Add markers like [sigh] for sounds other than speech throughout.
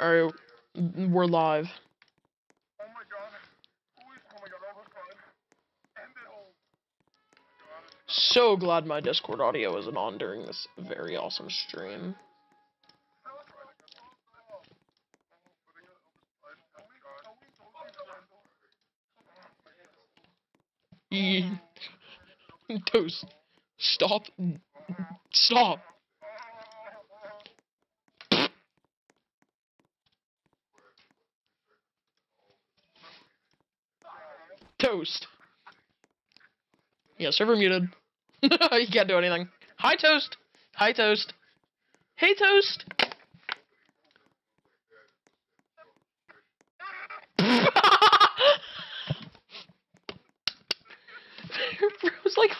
Alright, we're live. Oh my god. Oh my god. So glad my Discord audio isn't on during this very awesome stream. [laughs] Toast. Stop. Stop. Toast. Yeah, server muted. [laughs] you can't do anything. Hi, Toast. Hi, Toast. Hey, Toast. [laughs] Bro's like,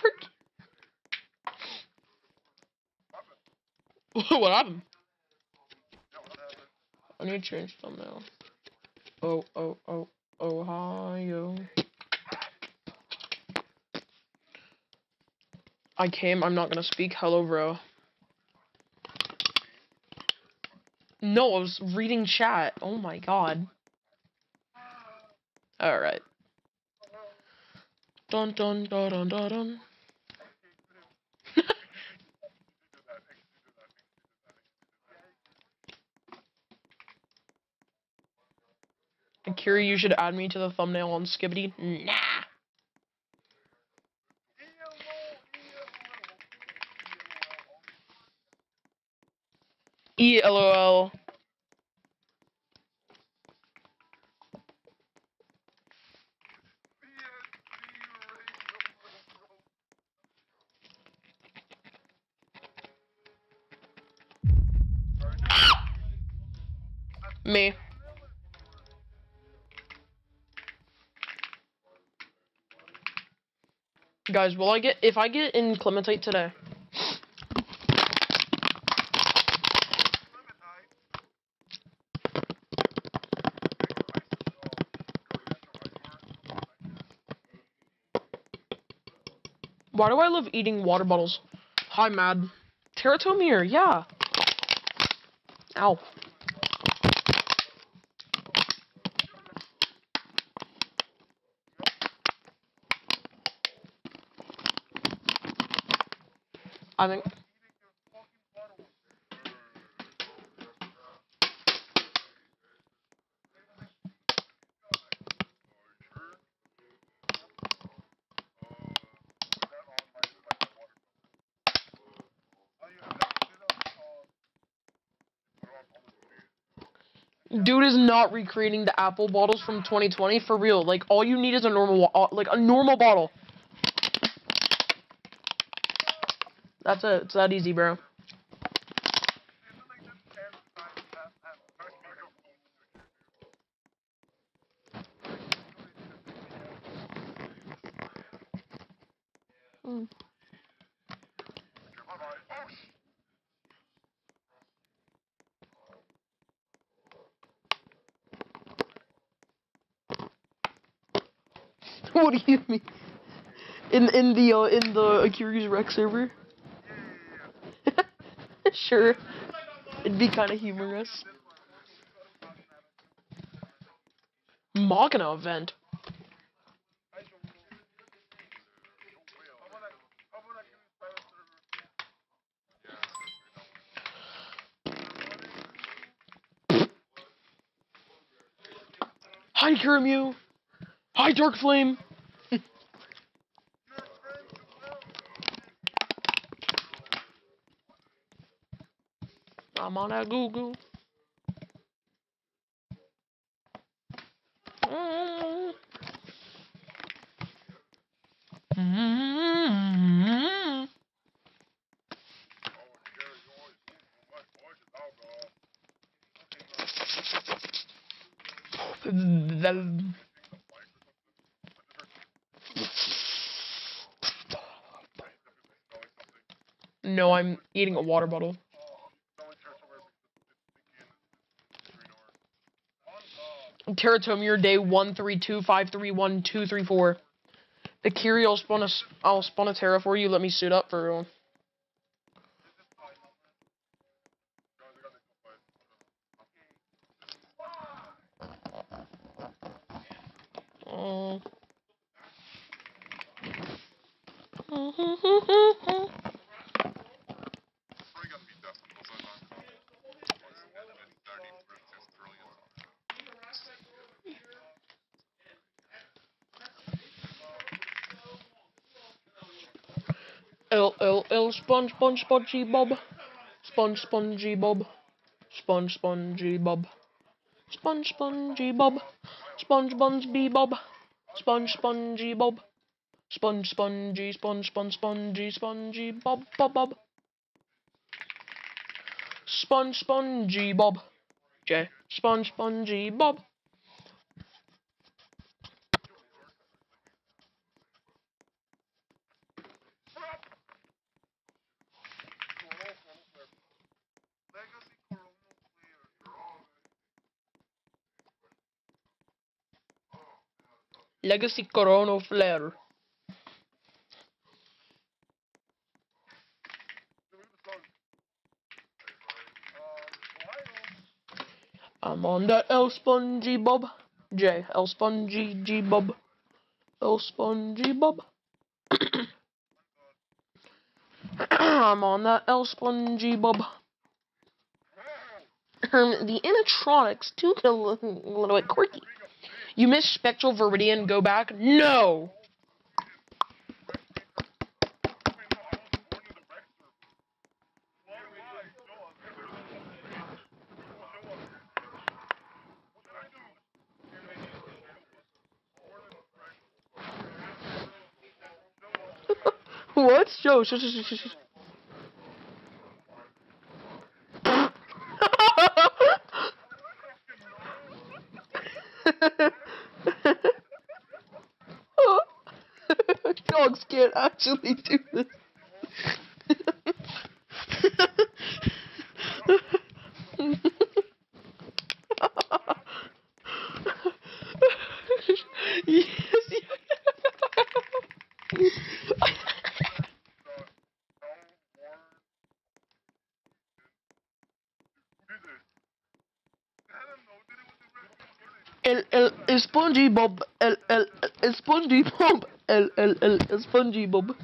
[laughs] what happened? I need to change thumbnail. Oh, oh, oh, Ohio. I came, I'm not gonna speak. Hello, bro. No, I was reading chat. Oh my god. Alright. Dun dun dun dun dun dun. [laughs] Akira, you should add me to the thumbnail on Skibbity. Nah. E L O L. Me. Guys, will I get if I get in Clementite today? Why do I love eating water bottles? Hi, Mad. Teratomir, yeah. Ow. I think. Dude is not recreating the apple bottles from 2020 for real. Like all you need is a normal, uh, like a normal bottle. That's it. It's that easy, bro. Mm. what do you mean? In in the in Akira's Rec server? [laughs] sure. It'd be kind of humorous. Magna event. Hi, Kirimu. Hi, Dark Flame. I'm on that Google. No, I'm eating a water bottle. Teratomir day one three two five three one two three four. Akiri, I'll spawn a I'll spawn a Terra for you. Let me suit up for real. L L L sponge sponge spongy bob. Sponge spongy bob. Sponge spongy bob. Sponge spongy bob. Sponge spongy bob. Sponge spongy bob. Sponge spongy sponge sponge spongy spongy bob bob bob. Sponge spongy bob. J. Sponge spongy bob. Legacy Corona Flare. I'm on that L spongy bob. J. L spongy G bob. L spongy bob. [coughs] I'm on that L spongy bob. [coughs] The animatronics too get a little bit quirky. You missed Spectral Viridian. Go back. No. [laughs] what? Show. Can't actually do this. yes, El, el, el Spongy Bob, el, el, el Spongy Bob, el, el, el, el Spongy Bob.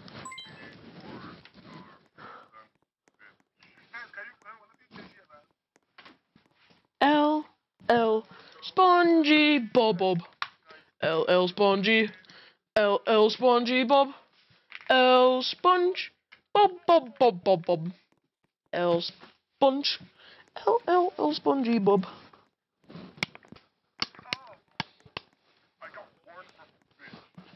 L, L, Spongy Bob Bob. L, L, Spongy. L, L, Spongy Bob. L, Sponge. Bob, Bob, Bob, Bob, Bob. L, Sponge. L, L, L, Spongy Bob.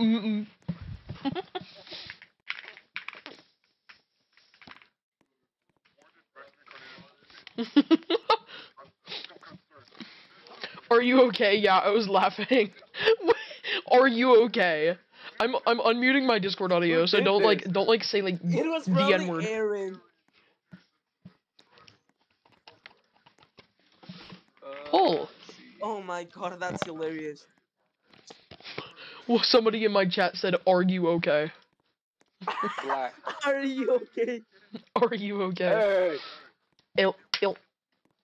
mm, mm. [laughs] Are you okay? Yeah, I was laughing. [laughs] Are you okay? I'm I'm unmuting my Discord audio, Who so don't like don't like say like It was the N word. Aaron. Oh, Oh my god, that's hilarious. Well, somebody in my chat said, "Are you okay? Black. [laughs] Are you okay? Are you okay?" Hey, Il il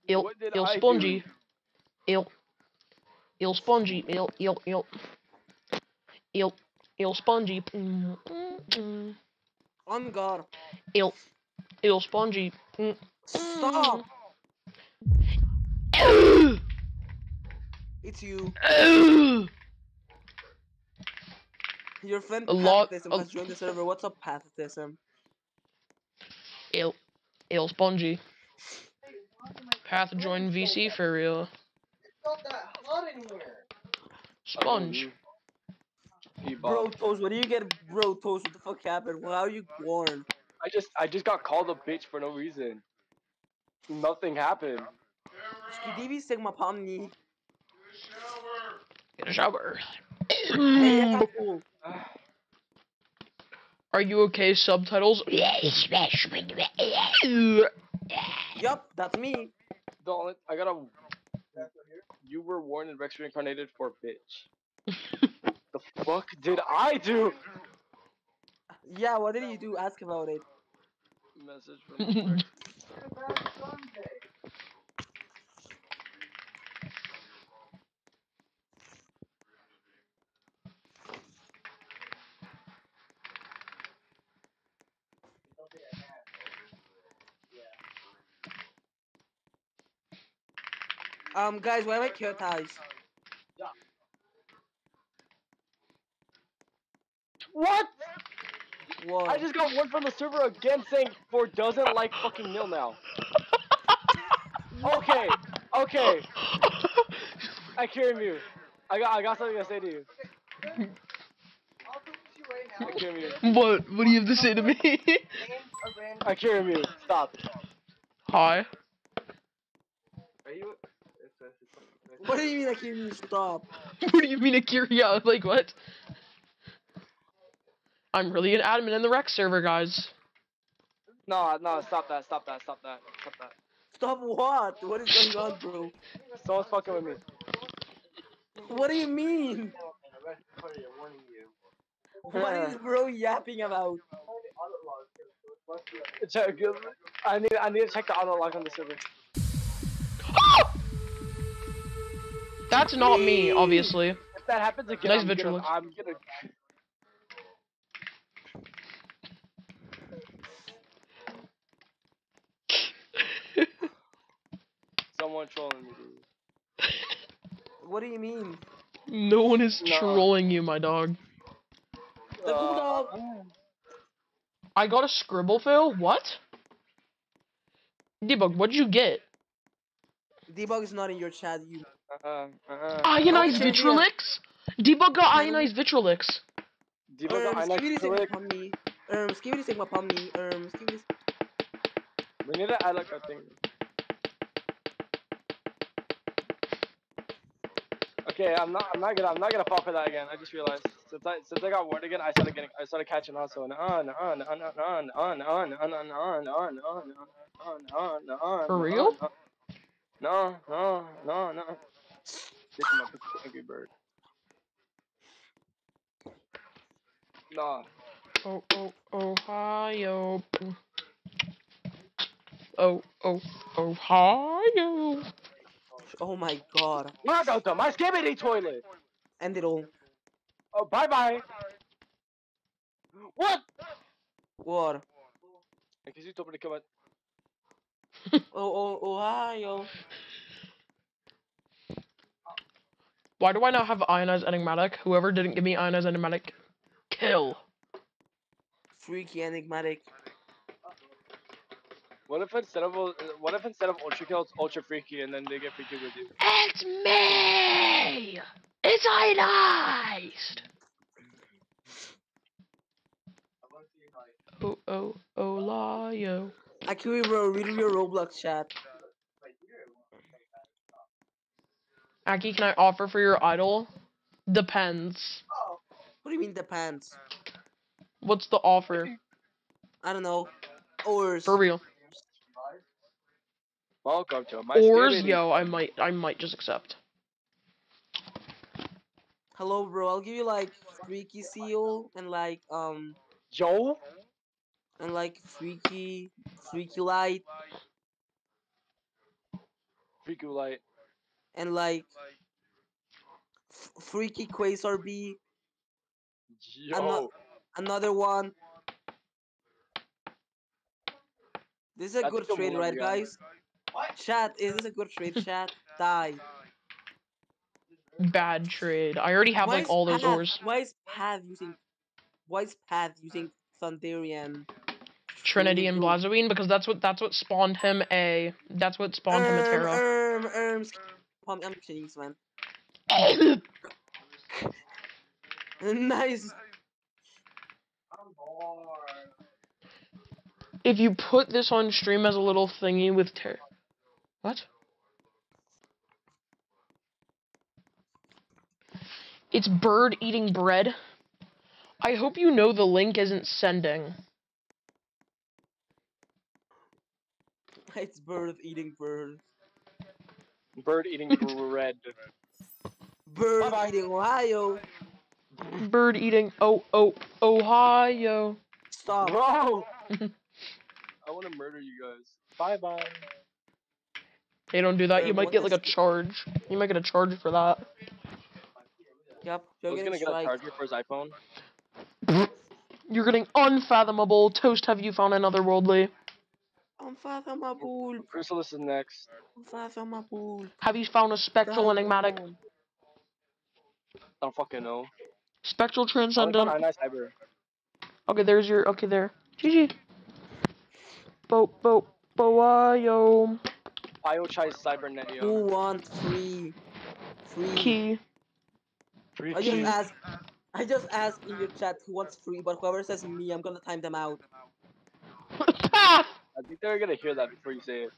il What did il I spongy. do? Il il spongy. Il il il il il spongy. Mm, mm, mm. On God. Il il spongy. Mm. Stop! It's you. [laughs] Ugh! [laughs] Your friend A lot- Pathetism a- has joined the server. What's up, Pathetism? Il il spongy. Path join VC for real. Sponge. Bro, Toast, what do you get Bro, Toast? What the fuck happened? How are you born? I just I just got called a bitch for no reason. Nothing happened. Skidivi Sigma Pomni. Get a shower. Hey, yeah, that's cool. Are you okay? Subtitles. Yup, that's me. The only, I got a. You were warned and Rex reincarnated for bitch. the fuck did I do? Yeah, what did you do? Ask about it. Message from [laughs] Um, guys, why am I cute ties? What? What? I just got one from the server again saying for doesn't like fucking nil now. [laughs] Okay, okay. I carry you. I got I got something to say to you. I carry you. what? What do you have to say to me? I carry you. Stop. Hi. Are you? What do you mean I can't even stop? [laughs] What do you mean I can't? Yeah, like what? I'm really an admin in the rec server, guys. No, no, stop that, stop that, stop that, stop that. Stop what? What is going on, bro? Someone's fucking with me. What do you mean? What is bro yapping about? Check, I need I need to check the auto lock on the server. That's not me, obviously. If that happens again, Nice I'm gonna, I'm gonna. [laughs] Someone trolling me. What do you mean? no one is No. trolling you, my dog. The Uh, bulldog. I got a scribble fail? What? Debug, what'd you get? Debug is not in your chat. You. Uh, uh, Ionized Okay, yeah. Vitrolix? Debug got ionized Vitrolix. Diva Um, got I Skibidi like Sigma click. Pomni. Um, Skibidi Sigma Pomni. Um, Skibidi. We need to add like a thing. Okay, I'm not. I'm not gonna. I'm not gonna fall for that again. I just realized since I since I got word again, I started getting. I started catching on. So on, on, on, on, on, on, on, on, on, on, on, on, on, on. For real? No, no, no, no. This is my picture, Angry Bird. Nah. Oh, oh, Ohio. Oh, oh, Ohio. Oh my god. Knock out the my skibidi toilet. End it all. Oh, bye bye. What? What? In case you told me to come out. Oh, oh, Ohio. Why do I now have ionized enigmatic? Whoever didn't give me ionized enigmatic, kill. Freaky enigmatic. What if instead of what if instead of ultra kill it's ultra freaky and then they get freaky with you? It's me! It's ionized! Oh, oh, oh, Lio. Akiri, bro, read your Roblox chat. Aki, can I offer for your idol? Depends. What do you mean depends? What's the offer? I don't know. Or For real. Welcome to my Ors, skibidi. yo, I might, I might just accept. hello, bro. I'll give you like freaky seal and like um Joe? and like freaky freaky light Freaky light. And like f- freaky quasar B. I'm not- Another one. This is a That's good a trade, right, yeah. guys? Chat, is this a good trade? Chat, die. Bad trade. I already have Why like is all those ores. Why is Path using? Why is Path using Thunderian? Trinity and Blue. Blazoine because that's what that's what spawned him a that's what spawned him a Terra. Erm, erm, I'm, I'm kidding, man. [laughs] nice. if you put this on stream as a little thingy with Terra. What? It's bird eating bread. I hope you know the link isn't sending. [laughs] It's bird eating bird. Bird eating [laughs] bread. Bird Bye-bye. eating Ohio. Bird eating oh oh Ohio. Stop. Bro! [laughs] I want to murder you guys. Bye bye. Hey, don't do that. You might get like a charge. You might get a charge for that. Yep. I You're gonna get a strike. charger for his iPhone. You're getting unfathomable. Toast, have you found another worldly? Unfathomable. Chrysalis is next. Unfathomable. Have you found a spectral enigmatic? Dragon. I don't fucking know. Spectral Oh, transcendent. on Nice Cyber. Okay, there's your. Okay, there. GG. Bo bo boayo Biochise Cybernet, Who yo. wants free? Free. key. Free I just key. asked. I just asked in your chat who wants free, but whoever says me, I'm gonna time them out. [laughs] Ah! Ah! I think they're gonna hear that before you say it.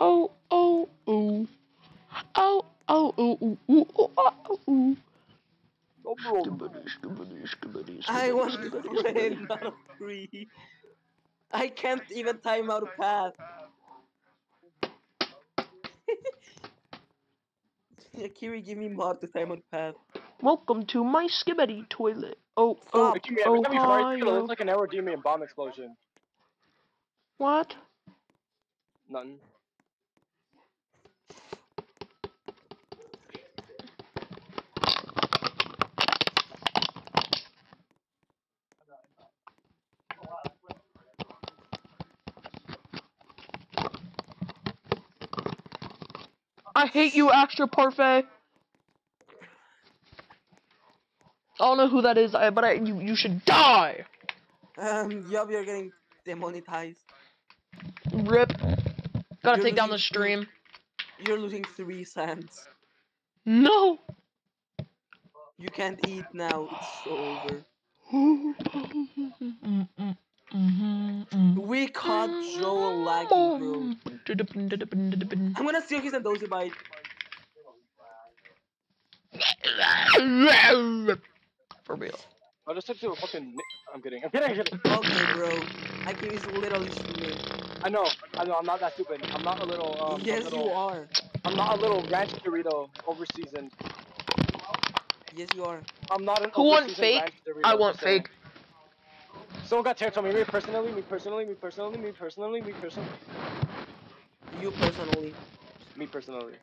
oh oh ooh. Oh oh ooh ooh ooh ooh ah, ooh, ooh. Oh, bro. Skibbity, skibbity, skibbity, I skibbity, want skibbity, friend, skibbity. not free. I can't even time out a path. [laughs] Kiri, give me mod to time out a path. Welcome to my skibbity toilet. Oh oh Stop. Like, every time you fart, it's gonna look like an aerodemium bomb explosion. What? Nothing. I hate you, extra parfait. I don't know who that is, but I, you you should die. Um, yup, you're getting demonetized. Rip. Gotta You're take down the losing- stream. You're losing three cents. No. You can't eat now. It's over. We caught Joel lagging, bro. I'm gonna steal his Endosi bite. For real. I just took to a fucking. I'm kidding. I'm kidding. I'm kidding. Okay, bro. Aki is literally streaming. I know. I know. I'm not that stupid. I'm not a little. Um, a yes, little, you are. I'm not a little ranch Dorito overseasoned. Yes, you are. I'm not an. Who want overseasoned fake? I want just saying. fake. Someone got teared on me. Me personally. Me personally. Me personally. Me personally. Me personally. You personally. Me personally.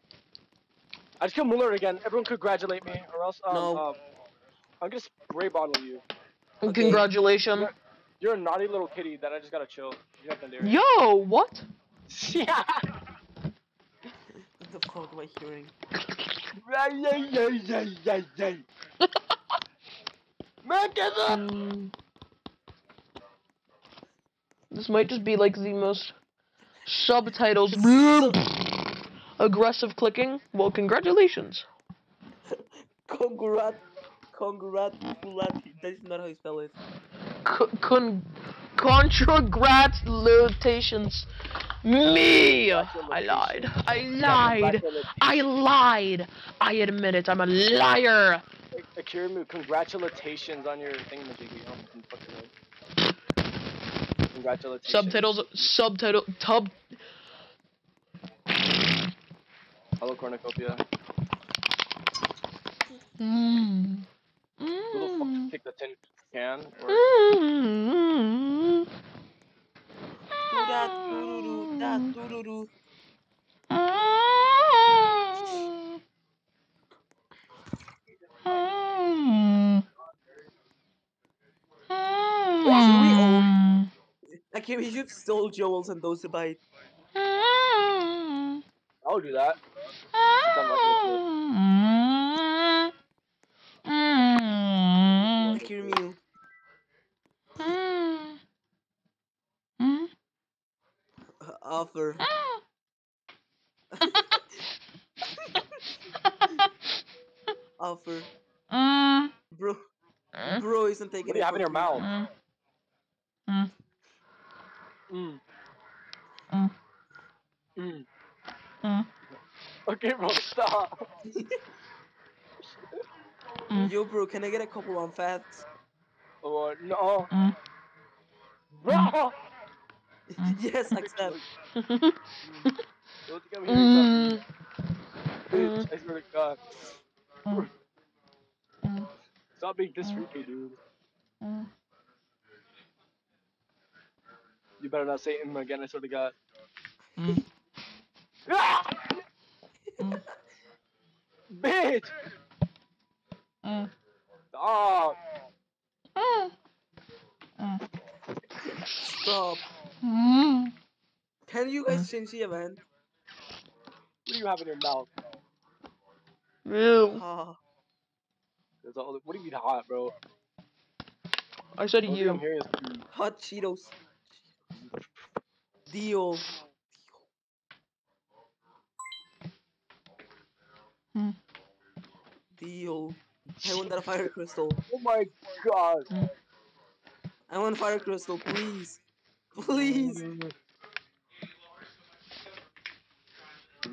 I just killed Muller again. Everyone congratulate me, or else um, No. um, I'm gonna spray bottle you. Okay. Congratulations. You're a naughty little kitty that I just gotta chill. You have to do. Yo, what? Yeah. What the fuck am I hearing? Yay, yay, yay, yay, yay, yay. [laughs] Make it up. Mm. This might just be like the most subtitles [laughs] aggressive clicking. Well, congratulations. Congrat. Congratulati. That's not how you spell it. Con congratulations. Me. I lied. I lied. I lied. I admit it. I'm a liar. Akira, congratulations on your thingamajiggy. Oh, fucking. Congratulations. Subtitles. Subtitle. Tub. Hello, Cornucopia. Mm. Who the fuck Mm. kicked the tin can? Or Mm. Do do. Akira, you stole Joel's and those to bite. I'll do that. Akirimew. Offer. [laughs] Offer. Bro. Bro isn't taking What do you it have in your free. mouth? Mm. Mm. Mm. Mm. Okay, bro, stop. Yo, bro, can I get a couple unfaths? Oh, no. Mm. Bro! Yes, accept. Don't think I'm hearing something. Mm. Bitch, I swear to God. Mm. Mm. Stop being this freaky, dude. Mm. You better not say him again. I swear to God. Mm. Ah! [laughs] Mm. Bitch. Mm. Stop. Mm. Mm. Stop. Mm. Can you guys change the event? What do you have in your mouth? Ew. There's all, what do you mean hot, bro? I said The only I'm you. is mm. hot Cheetos. Dio. Hmm. Dio. I want that fire crystal. Oh my god. I want fire crystal, please. Please.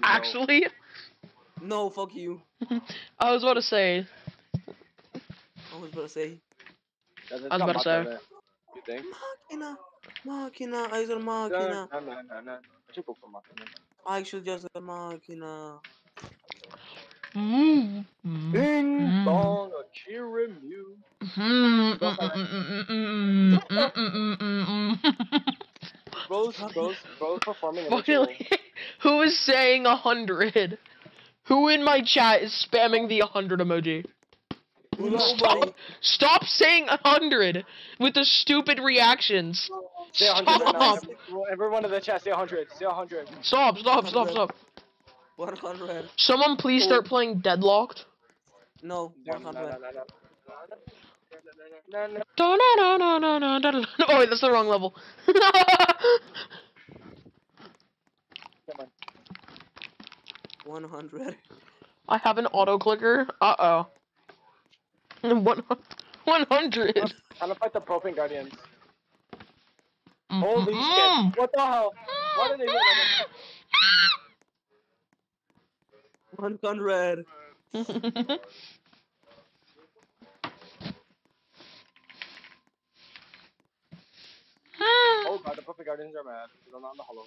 Actually, No, fuck you. [laughs] I was about to say. I was about to say. I was about to say. You think? Machina. Machina. I said No, machina. no, no, no, no. I should go for machina. I Mm. Ding mm. dong, mm. a cheering mm. you. Mm. Both, both, both performing. Finally, [laughs] who is saying a hundred? Who in my chat is spamming the 100 emoji? Nobody. Stop! Stop saying 100 with the stupid reactions. Stop! every one of the chat, say 100. Say 100. Stop! Stop! Stop! Stop! 100. Someone please start playing Deadlocked. No, No, no, no, 100. no, [laughs] no. No, no. Oh wait, that's the wrong level. [laughs] 100. I have an auto clicker. Uh oh. [laughs] One one hundred. Time to fight the Propane Guardians. Mm, Holy shit. What the hell? Why did they do that? 100. Oh god, the Propane Guardians are mad. They're not in the hollow.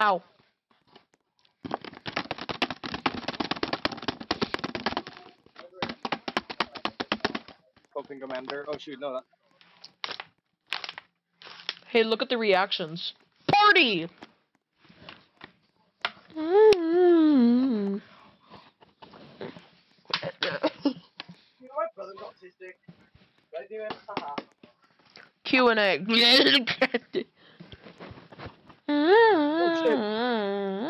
Ow. Propane Commander. Oh shoot, no. That... Hey, look at the reactions. Party! Mm. Q and A. [laughs]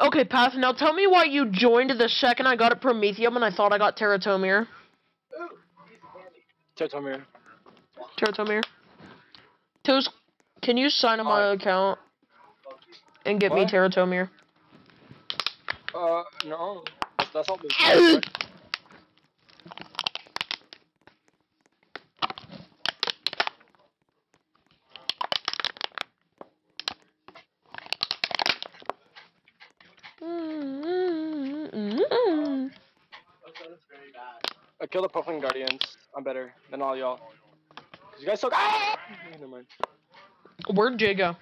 Okay, Path, now tell me why you joined the second I got a Prometheum and I thought I got Teratomir. Teratomir. Toes, can you sign on my Hi. account and get me What? Teratomir? Uh, no. That's, that's not [coughs] killed the Propane Guardians. I'm better than all y'all. 'Cause you guys suck. Ah! Never mind. Where'd Jay go?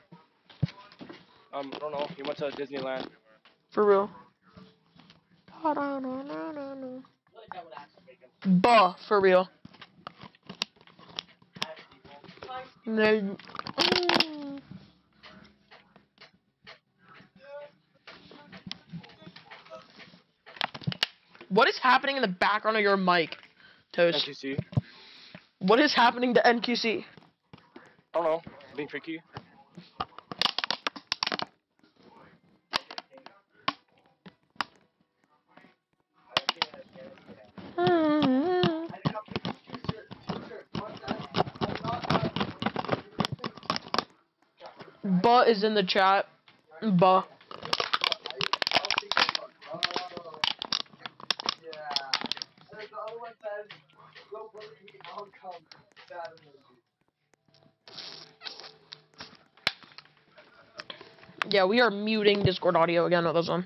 Um, I don't know. He went to Disneyland. For real. Buh, for real. No. What is happening in the background of your mic, Toast. NQC. What is happening to NQC? I don't know. Being tricky. Butt is in the chat. But. Yeah, we are muting Discord audio again with this one.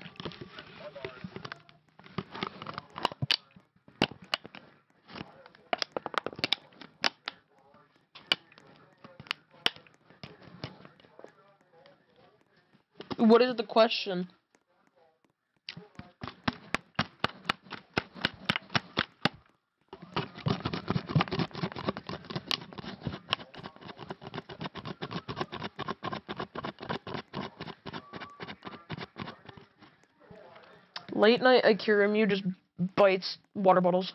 What is the question? Late night Akirimew just bites water bottles.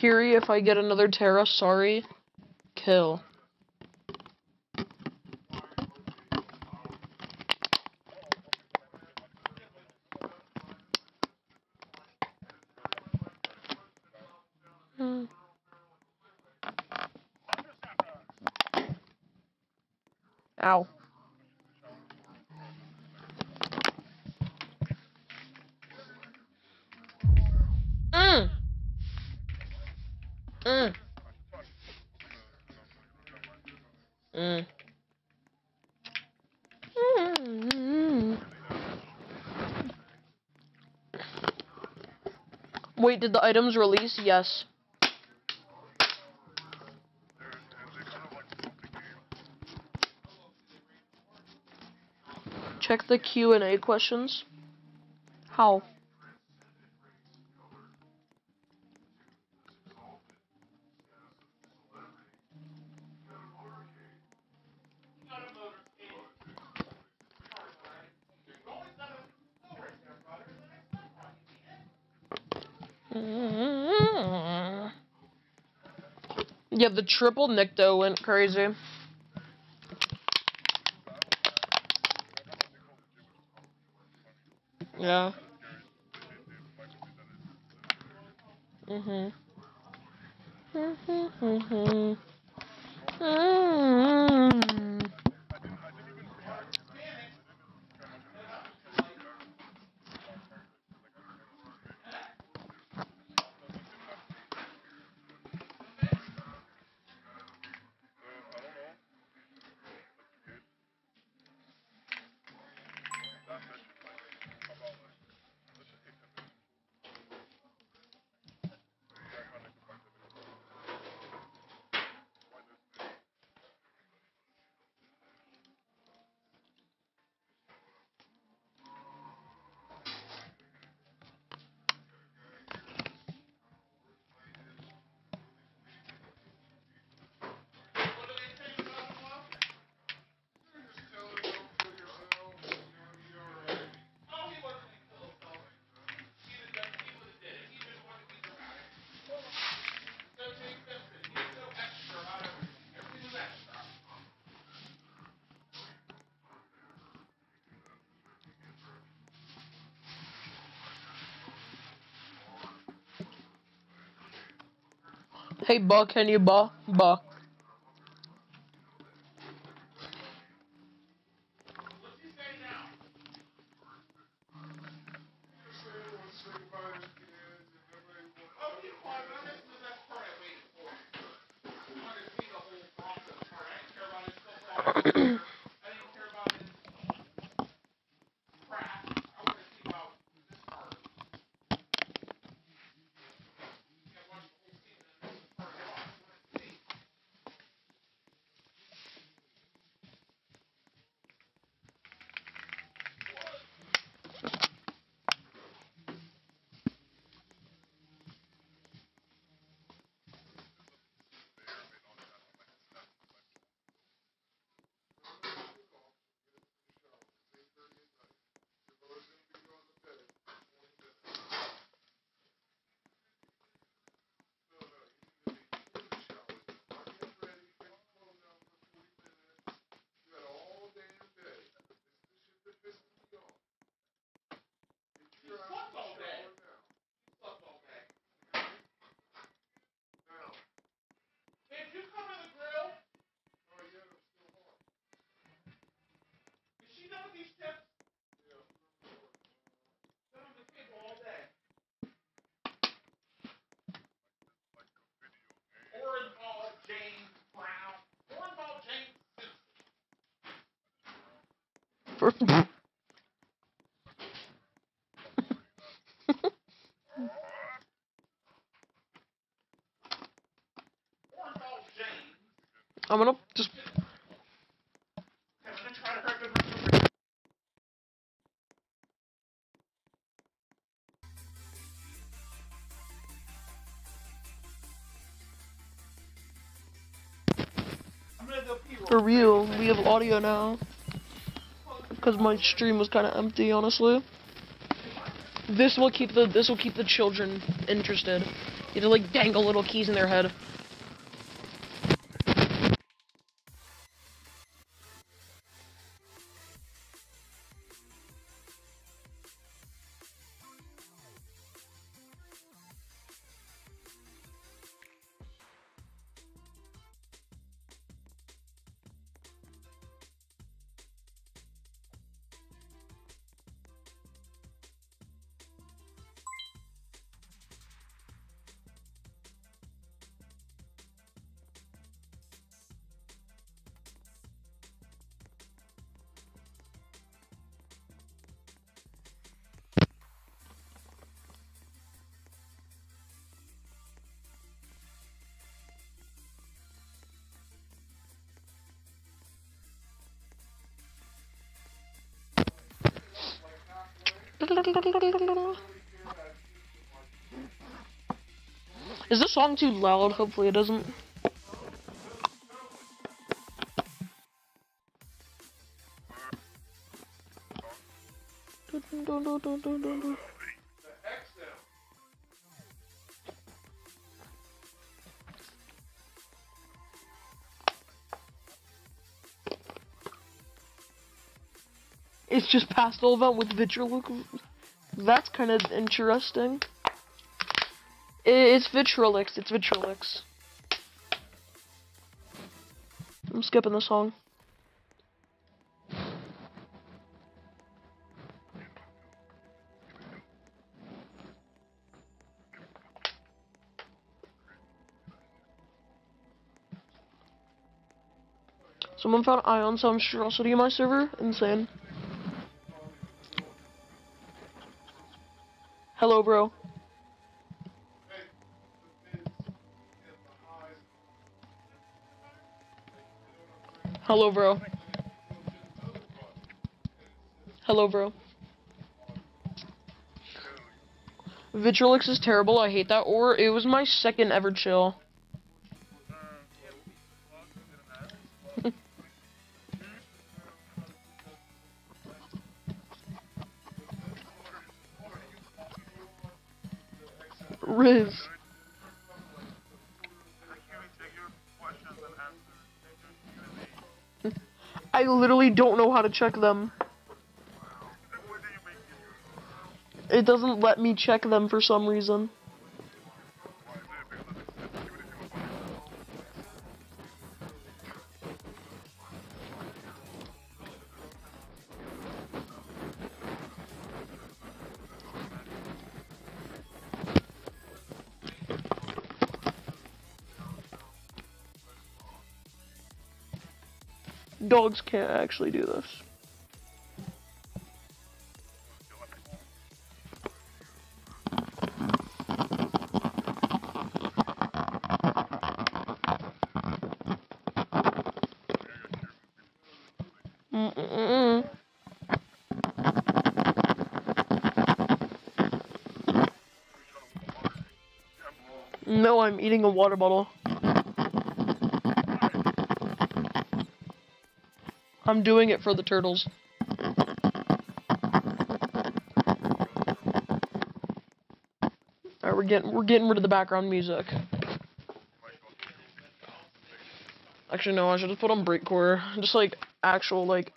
Akiri, if I get another Terra, sorry. Kill. Hmm. Ow. Mm. Mm. Mm. Mm. Did the items release? Yes. Check the Q&A questions. How? The triple Nicto went crazy. Hey, Buck, can you buh? for. [laughs] I'm gonna just. For real, we have audio now. Because my stream was kind of empty, honestly. This will keep the this will keep the children interested. You have to like dangle little keys in their head. Is this song too loud? Hopefully it doesn't. It's just past all event with Vitrolix. That's kind of interesting. It's Vitrolix. It's Vitrolix. I'm skipping the song. Someone found Ion Monstrosity in my server. Insane. Hello, bro. Hello, bro. Hello, bro. Vitrolix is terrible. I hate that. Or it was my second ever chill. [laughs] Riz. I literally don't know how to check them. It doesn't let me check them for some reason. Dogs can't actually do this. No, I'm eating a water bottle. I'm doing it for the turtles. Alright, we're getting we're getting rid of the background music. Actually, no, I should just put on breakcore. Just like actual like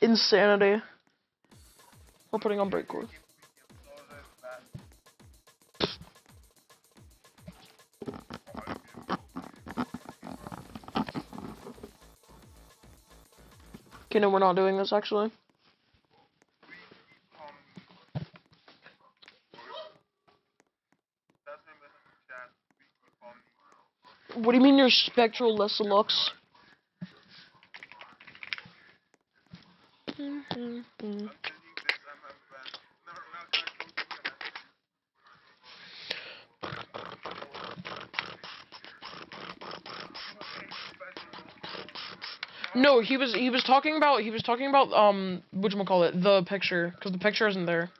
insanity. We're putting on breakcore. Okay, no, we're not doing this actually. What do you mean your spectral less looks? I'm sending you this. I'm, I'm, I'm, never, now can I go to you and I No, he was he was talking about he was talking about um what call it the picture because the picture isn't there.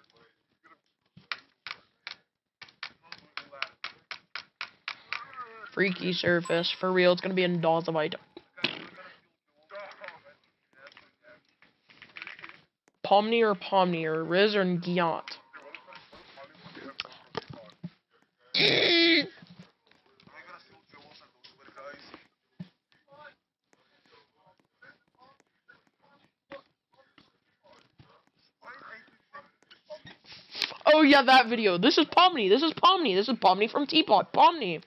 Freaky surface for real. It's gonna be in Dozavite. Pomni or Pomni or Riz or Giant. We're gonna see Joe Wilson do with guys. Yeah, that video. This is Pomni. This is Pomni. This is Pomni from Teapot. Pomni.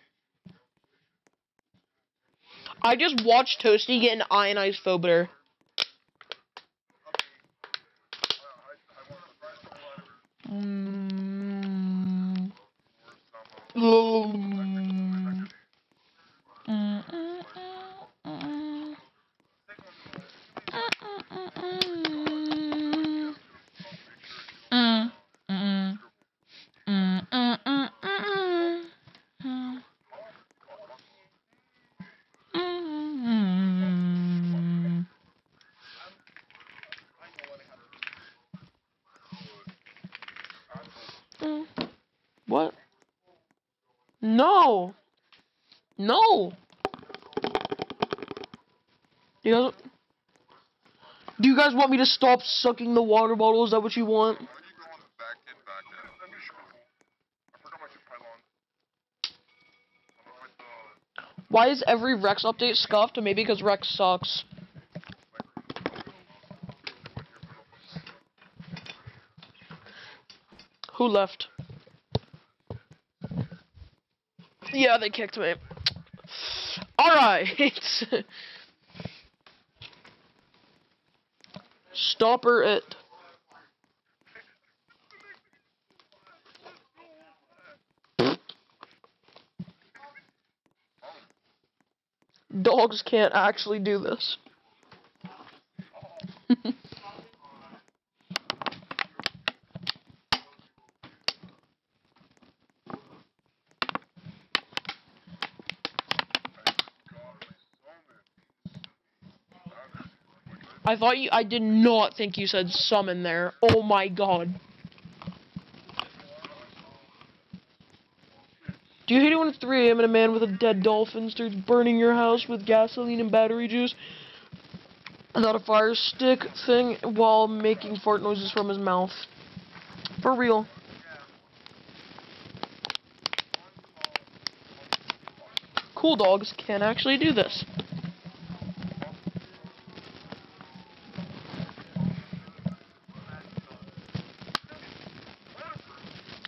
I just watched Toasty get an ionized phobiter. Mm. Mm. Mm, mm, mm, mm. Mm, mm, mm, mm, mm, mm, mm. Mm. Mm. What? No. No. Do you guys, do you guys want me to stop sucking the water bottle? Is that what you want? Why do you go on the back end, back end? That'd be so cool. I forgot my two pylons. I'm gonna put the uh, Why is every Rex update scuffed? Maybe because Rex sucks. Who left? Yeah, they kicked me. Alright. [laughs] Stopper it. Dogs can't actually do this. I thought you. I did not think you said summon there. Oh my god. Do you hate it when it's 3 a.m. and a man with a dead dolphin starts burning your house with gasoline and battery juice? Not a fire stick thing while making fart noises from his mouth. For real. Cool dogs can actually do this.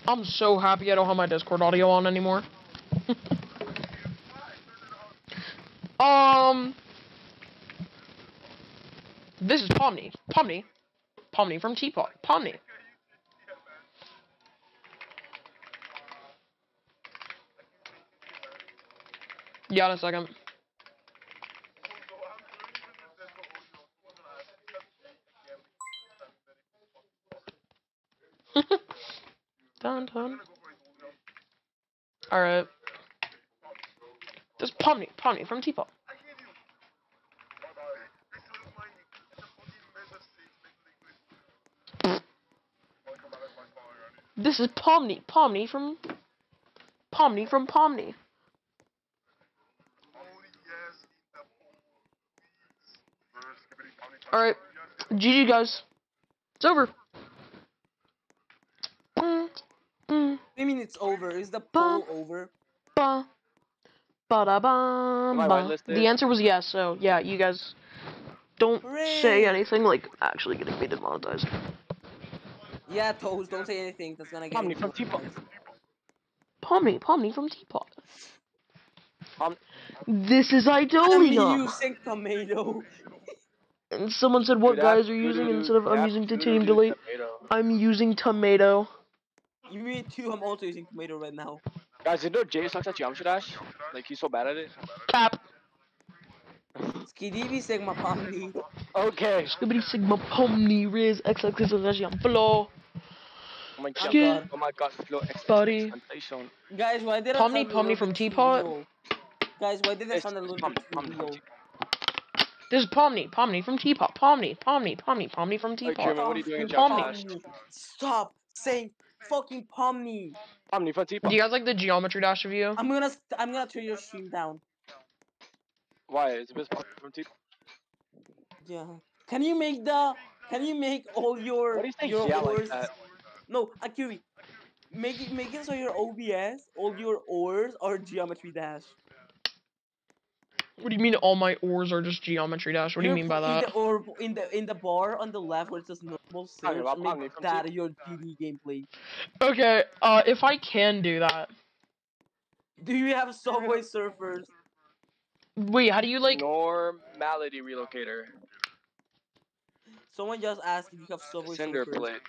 I'm so happy I don't have my Discord audio on anymore. [laughs] um, this is Pomni. Pomni. Pomni from Teapot. Pomni. Yeah, in a second. dun dun. Alright. This is Pomni. Pomni from Teapot. This is Pomni. Pomni from Pomni from Pomni. Alright. GG guys. It's over. Mm, mm, I mean, it's over. Is the Ba- poll over? ba. Ba da bum. Am I ba. The answer was yes, so yeah, you guys don't say anything like actually getting me demonetized. Yeah, Toes, don't say anything. That's gonna get Pomni you from Teapot. Pomni, Pomni from Teapot. Pom- This is I'm Idolia. using tomato. And someone said, "What Dude, guys are using?" Instead of I'm using titanium delete, tomato. I'm using tomato. You mean too? I'm also using tomato right now. Guys, you know Jay sucks at Geometry Dash? Like, he's so bad at it. Cap. Skidivy Sigma Pomni. Okay. Skibbity Sigma Pomni Riz XXX Flow. Oh my god. Skid. Oh my god, flow Buddy. expectation. Guys, why did I Pomni, sound a Pomni little from bit Teapot? too low? Guys, why did I It's sound a little Pomni, bit too Pomni from low? Teapot. This is Pomni, Pomni from Teapot, Pomni, Pomni, Pomni, Pomni from Truman, Teapot. what are you doing in Pomni. Josh Stop saying fucking Pomni. Omni front Do you guys like the geometry dash review? I'm gonna st- I'm gonna turn your stream down. Why? Is it best from T? Yeah. Can you make the? Can you make all your Why do you your yeah like? No, Akiri. Make it make it so your OBS, all your ores are geometry dash. What do you mean all my ores are just geometry dash? What do you mean by put in that? the or in the in the bar on the left where it says normal search, about Pomni make that your GD gameplay. Okay, uh, if I can do that. Do you have Subway Surfers? Wait, how do you like? Normality relocator. Someone just asked if you have Subway Cinder Surfers. plate.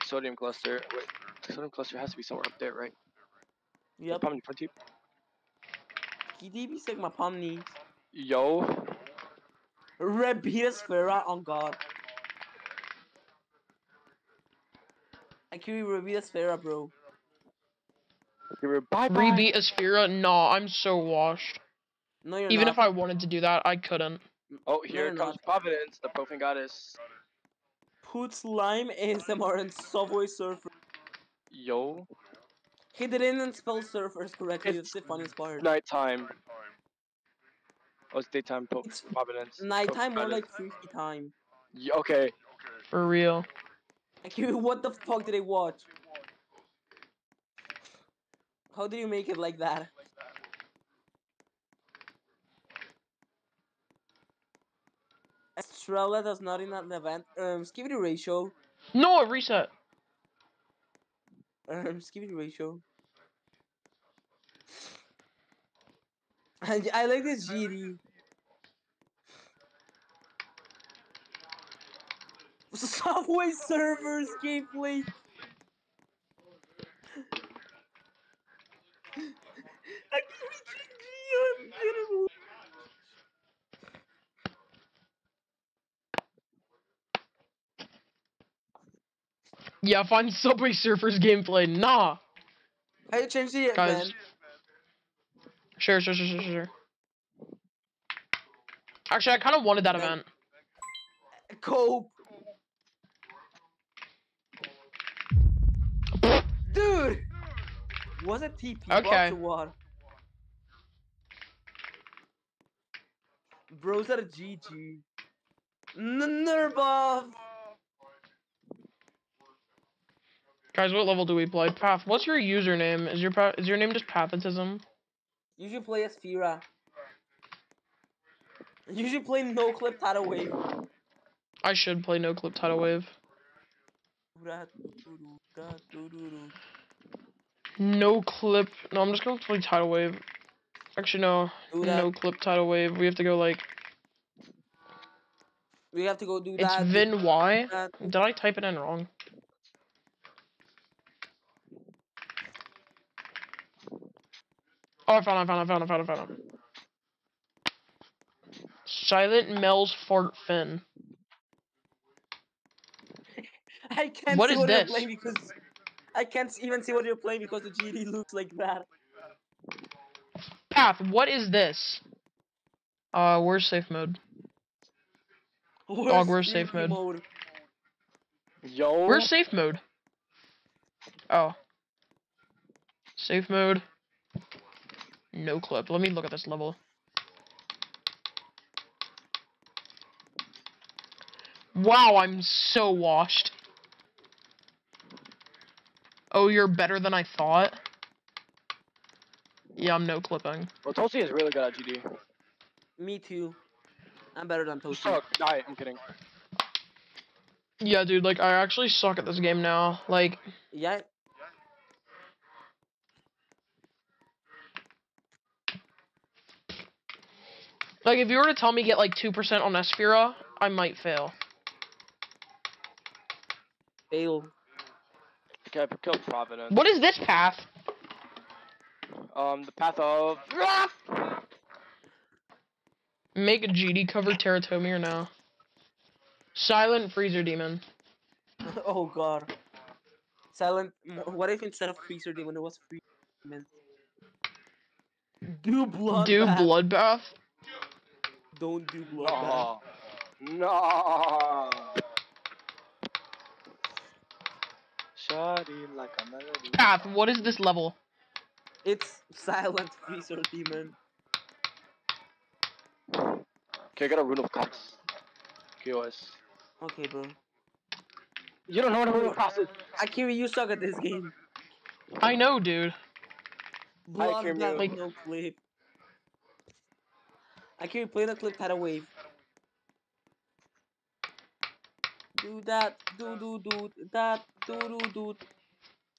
Exodium cluster. Wait, Exodium cluster has to be somewhere up there, right? Yep. Omni front T. KDB Sigma Pomni. Yo. Red Rebita Sphera on God. Akiri Rebita Sphera, bro. Bye bye. Rebeat Aspira? Nah, I'm so washed. No, you're Even not. if I wanted to do that, I couldn't. Oh, here you're comes not. Providence, the Profane Goddess. Put slime ASMR and Subway Surfer. Yo. He didn't spell surfers correctly. It's It's the funniest part. Nighttime. Oh, it's daytime. Po- It's Providence. Nighttime Profane or like Goddess. time. Y- okay. For real. Akiri, [laughs] what the fuck did I watch? How did you make it like that? Estrella does not in an event. Um, the ratio. No, it reset. Um, skibidi ratio. And I like this GD. [laughs] Subway Surfers gameplay. I can reach GD on Yeah, find Subway Surfers gameplay. Nah. How you change the Guys. event? Sure, sure, sure, sure, sure. Actually, I kind of wanted that event. Cope. Dude! Was it TP Okay. what? Bros at a GG. N- Nerbuff! Guys, what level do we play? Path. What's your username? Is your is your name just Pathotism? You should play as Fira. You should play no clip tidal wave. I should play No Clip Tidal Wave. No Clip. No, I'm just gonna play Tidal Wave. Actually, no. No Clip Tidal Wave. We have to go like. We have to go do It's that. do Vin Y. Did I type it in wrong? Oh, I found it, I found it, I found it, I found it, I found it. Silent Mel's Fart Fin. [laughs] I can't What see is what this? you're playing because I can't even see what you're playing because the GD looks like that. Path, what is this? Uh, where's safe mode? [laughs] Dog, where's safe sneaky mode? Yo. Where's safe mode? Oh. Safe mode. No clip. Let me look at this level. Wow, I'm so washed. Oh, you're better than I thought? Yeah, I'm no clipping. Well, Tulsi is really good at GD. Me too. I'm better than You Toasty. suck. Die. I'm kidding. Yeah, dude, like, I actually suck at this game now. Like, Yeah. Like if you were to tell me get like 2% on Esphira, I might fail. Fail. Okay, I killed Providence. What is this path? Um, the path of. Make a GD cover Terratomir now. Silent Freezer Demon. [laughs] oh god. Silent. What if instead of freezer demon it was free demon? Do blood. Do bath. Bloodbath. Don't do bloodbath. No. No. Shawty like a melody. Path, what is this level? It's silent freezer demon. Okay, I got a rune of cross. KOS. Okay, bro. You don't know what a rune of cross is. Akira, you suck at this game. I know, dude. Blood Akira. that Like- no clip. Akira, play the clip tidal wave. Do that, do do do that, do do do.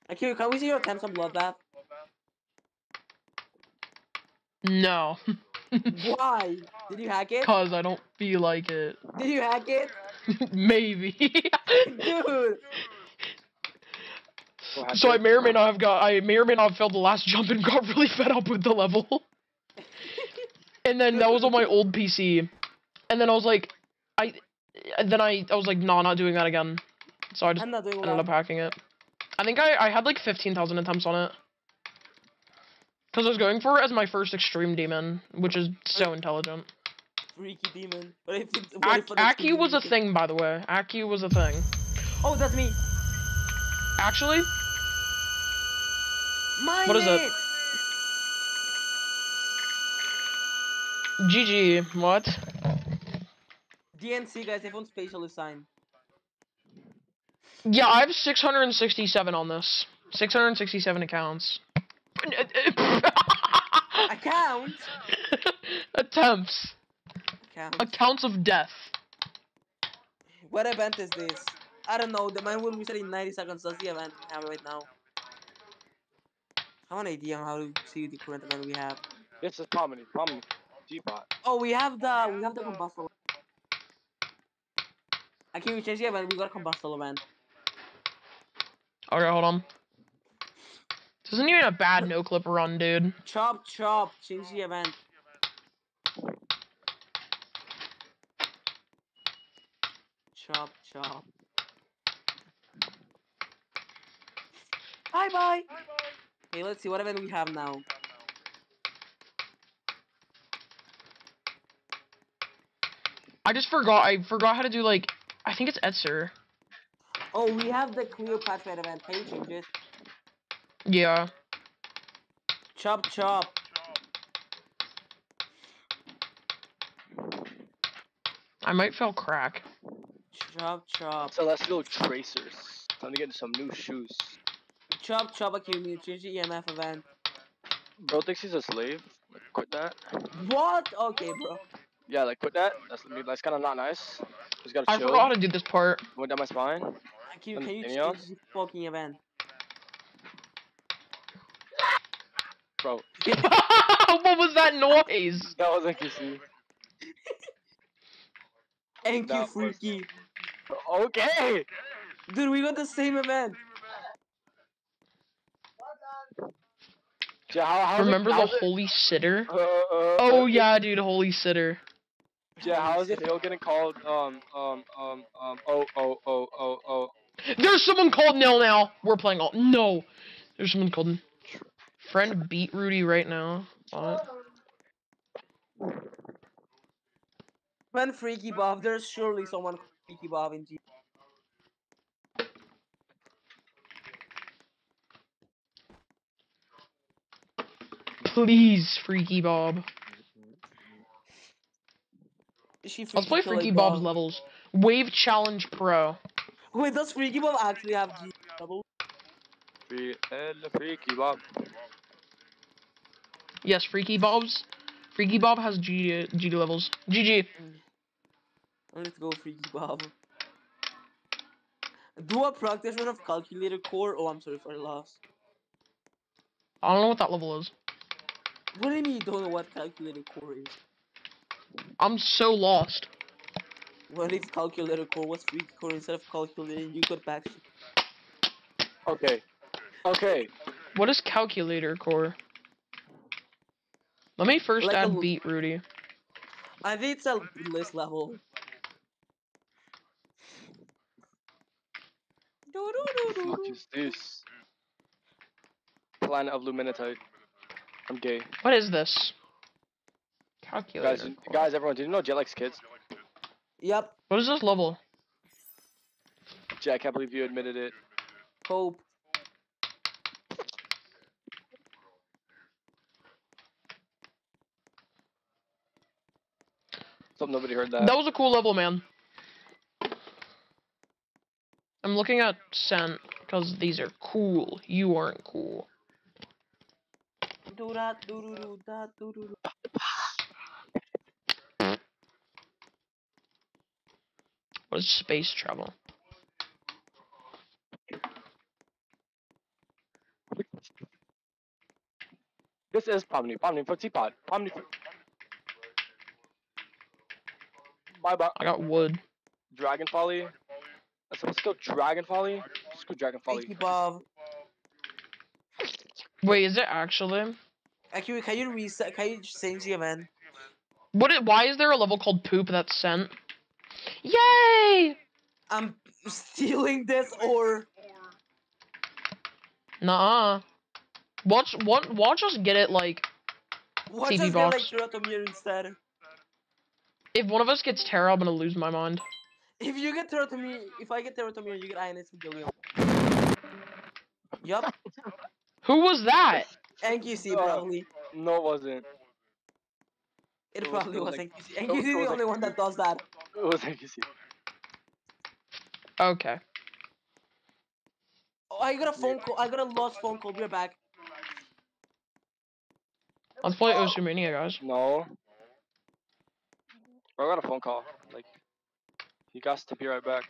Akira, can we see your attempts on bloodbath? No. Why? Did you hack it? Cause I don't feel like it. Did you hack it? Maybe. Dude! So I may or may not have got I may or may not have failed the last jump and got really fed up with the level. And then that was on my old PC. And then I was like I then I I was like, nah, not doing that again. So I just I'm not doing ended up hacking it. I think I, I had like 15,000 attempts on it. Because I was going for it as my first extreme demon, which is so intelligent. Freaky demon. What if it's, what if Aki was a thing, by the way. Aki was a thing. Oh, that's me. Actually, Mine What is it? GG. What? DNC guys, everyone's facial is signed. Yeah, I have 667 on this. 667 accounts. [laughs] Account. Attempts. Account. Accounts of death. What event is this? I don't know. The man will be reset in 90 seconds. That's the event we have right now. I have an idea on how to see the current event we have. This is Pomini. Pomini. G-Bot. Oh, we have the we have the combustible. I can't change the event. We got a combustible event. Okay, hold on. This isn't even a bad no clip run, dude. Chop chop. Change the event. Chop chop. Bye bye. Okay, let's see what event we have now. I just forgot. I forgot how to do like. I think it's Etzer. Oh, we have the Cleopatra event. Can you change it? Yeah. Chop chop. I might fail crack. Chop chop. Celestial Tracers. Time to get some new shoes. Chop chop. Okay, we need to change the EMF event. Bro thinks he's a slave. Quit that. What? Okay, bro. Yeah, like quit that. That's that's kind of not nice. Just gotta I chill. forgot how to do this part. Went down my spine. Can you, can you Anything change else? fucking event? Bro, [laughs] what was that noise? that wasn't QC. Thank you, That was- freaky. Okay. Dude, we got the same event. Yeah, how, how's Remember it, the it- holy sitter? Uh, uh, Oh uh, yeah, dude, holy sitter. Yeah, how is it feel getting called um um um um oh oh oh oh oh There's someone called Nil now. We're playing all. No, there's someone called friend beat Rudy right now. What? When Freaky Bob, there's surely someone called Freaky Bob in G. Please, Freaky Bob. Is she Let's play Freaky Freaky Bob? Bob's levels. Wave Challenge Pro. Wait, does Freaky Bob actually have G double? free freaky bob. Yes, Freaky Bob's. Freaky Bob has G G levels. GG. I'm gonna go Freaky Bob. Do a practice run of calculator core. Oh, I'm sorry for the loss. I don't know what that level is. What do you mean you don't know what calculator core is? I'm so lost. What if calculator core was freaky core instead of calculating you could back Okay, okay. What is calculator core? Let me first Like add beat Rudy. I think it's a list level. Do, do, do, do, What this? Planet of Luminatite. I'm gay. What is this? Calculator. Guys, core. guys, everyone, do you know Jet likes kids? Yep. What is this level? Jack, I can't believe you admitted it. Hope. Hope nobody heard that. That was a cool level, man. I'm looking at scent because these are cool. You aren't cool. Do that. Do do do that. Do do do. What is space travel? This is Pomni. Pomni for teapot. Pomni for. Bye bye. I got wood. Dragon Folly. That's let's go Dragon Folly. Let's go Dragon Folly. Thank Folly. you, Bob. Wait, is it actually? Actually, can you reset? Can you change the event? What? why is there a level called poop that's sent? Yay! I'm stealing this or Nah. -uh. Watch, what? Watch us get it. Like, watch TV us get like. Teratomir instead. if one of us gets Terra, I'm gonna lose my mind. If you get Teratomir, if I get Teratomir, you get INS with Gilliam. Yup. [laughs] Who was that? NQC Uh, probably. No, it wasn't. It it probably was was like- NQC. [laughs] it NQC is the only one that does that. It was NQC. Okay. Oh, I got a phone call. I got a lost phone call. We're back. Let's play osu!mania, guys. No. Bro, I got a phone call. Like, he got to be right back.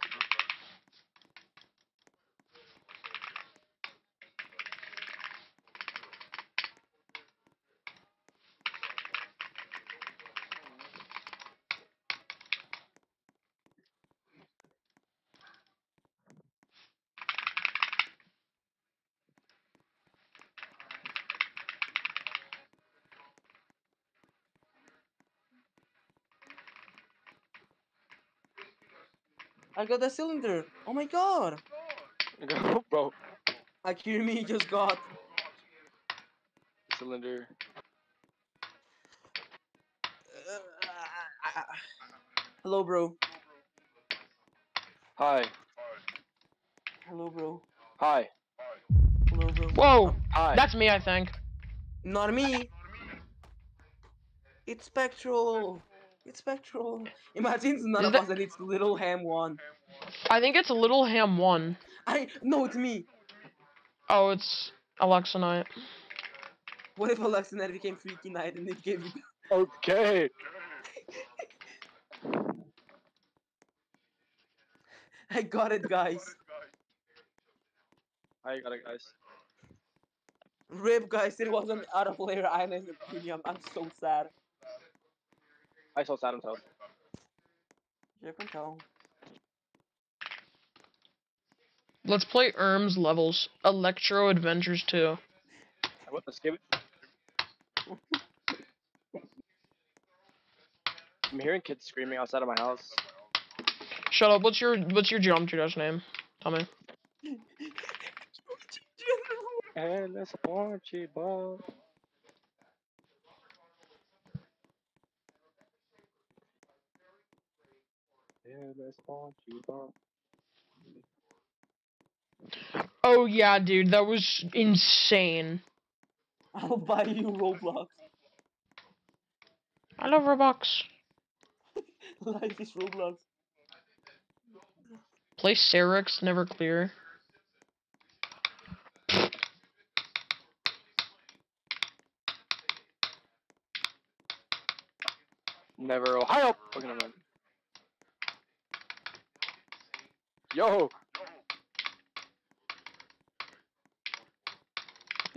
Got the cylinder. Oh my god. [laughs] Bro, Akirimew just got. cylinder. Uh, [sighs] Hello, bro. Hi. Hello, bro. Hi. Hello, bro. Whoa! Hi. That's me, I think. Not me. It's Spectral. It's Spectral. [laughs] Imagine it's none Is of that- us and it's Little Ham one. I think it's Little Ham 1. I no, it's me. Oh, it's Alexa Knight. What if Alexa Night became Freaky Night and it gave you? [laughs] Okay. I got it, guys. I got it, guys. Rip, guys. It wasn't out of player Ines Premium. I'm so sad. I saw sad himself. You can tell. Let's play Erm's levels. Electro Adventures 2. What the skip? [laughs] I'm hearing kids screaming outside of my house. Shut up. What's your What's your geometry dash name? Tell me. [laughs] And it's a punchy ball. And it's a punchy ball. Oh yeah, dude, that was insane. I'll buy you Roblox. I love Roblox. [laughs] Life is Roblox. Play Serix, never clear. Never Ohio. Okay, never mind. Yo,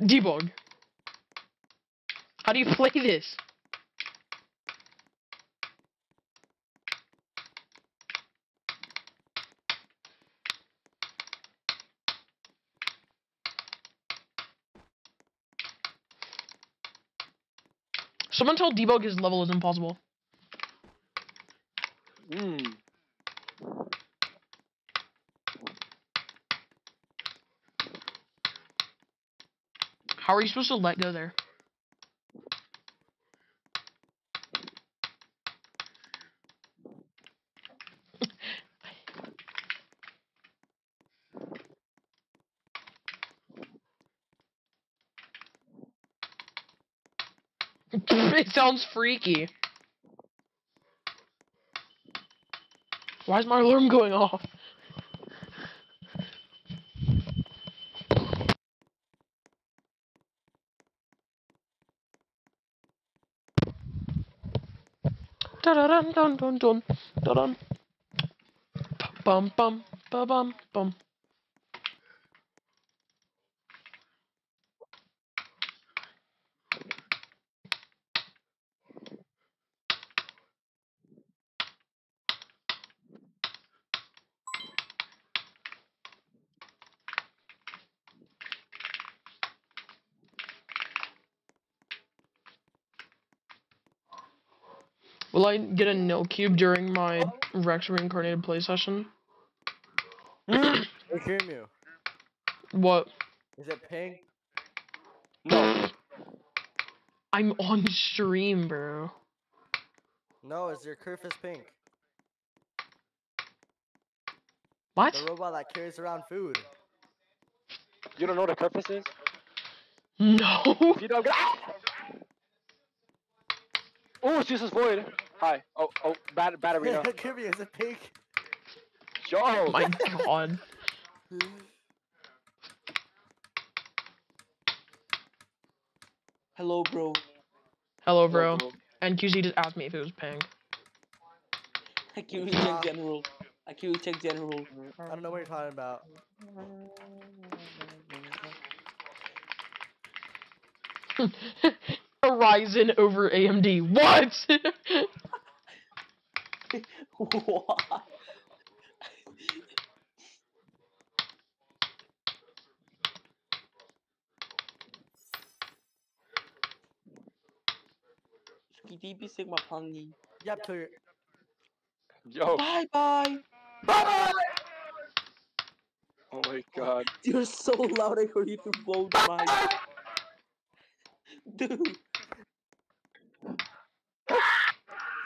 Debug. How do you [laughs] play this? Someone tell Debug his level is impossible. How are you supposed to let go there? [laughs] it sounds freaky. Why is my alarm going off? Dun dun dun dun da dun. Bum bum ba bum bum. Will I get a nil cube during my Rex reincarnated play session? Hey, Kirmu, What? is it pink? No. I'm on stream, bro. No, is your Kerfus pink? What? The robot that carries around food. You don't know what a purpose is? No. If you don't get ah! Oh, it's useless void. Hi. Oh, oh, bad, bad arena. Kirby, is it pink? Yo. My god. Hello, bro. Hello, bro. And QZ just asked me if it was pink. IQ check general. IQ check general. I don't know what you're talking about. [laughs] Horizon over AMD. What? what? TP Sigma Pony. Yep, to your. Yo. Bye bye. Oh my god. You're so loud I heard you through both mics. Dude.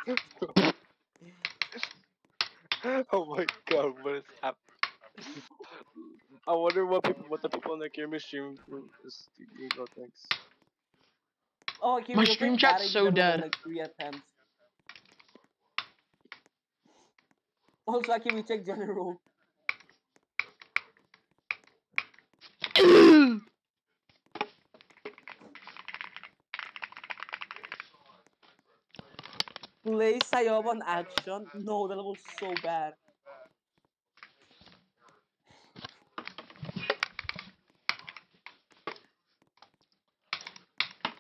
[laughs] oh my god, what is happening? [laughs] I wonder what people, what the people in the camera stream is. Oh, thanks. Oh, okay, My we're stream playing chat's so dead. Like three attempts. Also, I can we check general. Play Sayob on action? No, that was so bad.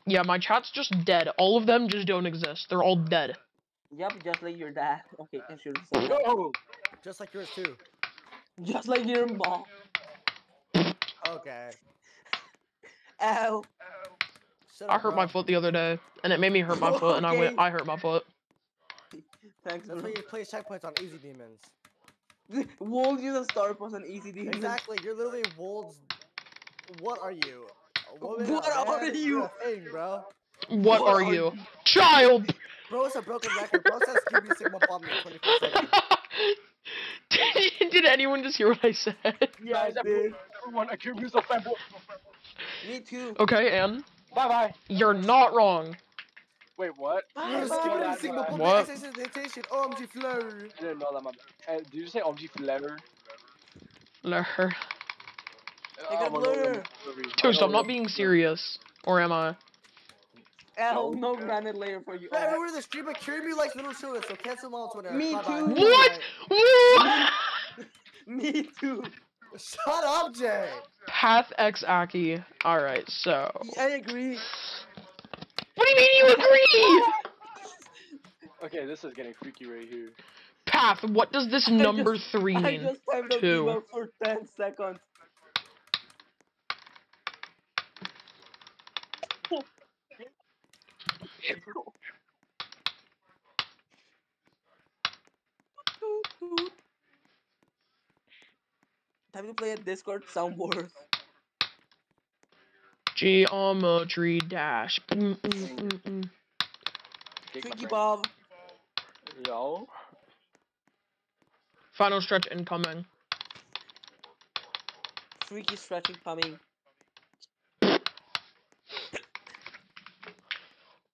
yeah, my chat's just dead. All of them just don't exist. They're all dead. Yep, just like your dad. Okay, I should have said that. Yo. Just like yours, too. Just like your mom. Okay. Ow. Shut I hurt my foot the other day, and it made me hurt my foot, and I went, I hurt my foot. Thanks, That's bro. why you play checkpoints on Easy Demons. Won't use a star plus an easy demon. Exactly, you're literally Wold's. What are you? Woman, What are you? You're a thing, bro. What, What are are you? Child! Bro, it's a broken record. Bro says QB Sigma bomb [laughs] 24 7. did, did anyone just hear what I said? Yeah, I did. everyone, I can't use a fanboy. Me too. Okay, and Bye bye. you're not wrong. Wait, what? Bye, You're bye. skipping that, Sigma man. bomb What? OMG flow. I didn't know that. My bad. Uh, did you say OMG Flair? Lur. Take a blur. Toast, I'm not being serious. Or am I? L, no granite layer for you. Right, we're the stream, but Kirby likes little children, so cancel them all on Twitter. Me Bye-bye. too. What? What? [laughs] Me too. Shut up, Jay. Path X Aki. Alright, so. I agree. What do you mean you agree? Okay, this is getting freaky right here. Path, what does this I number [laughs] just- three I mean? just timed Two. Diva for 10 seconds. Time to play a Discord soundboard. Geometry dash. Mm, mm, mm, mm. Twinkie. Bob. Yo. Final stretch incoming. Freaky stretching coming.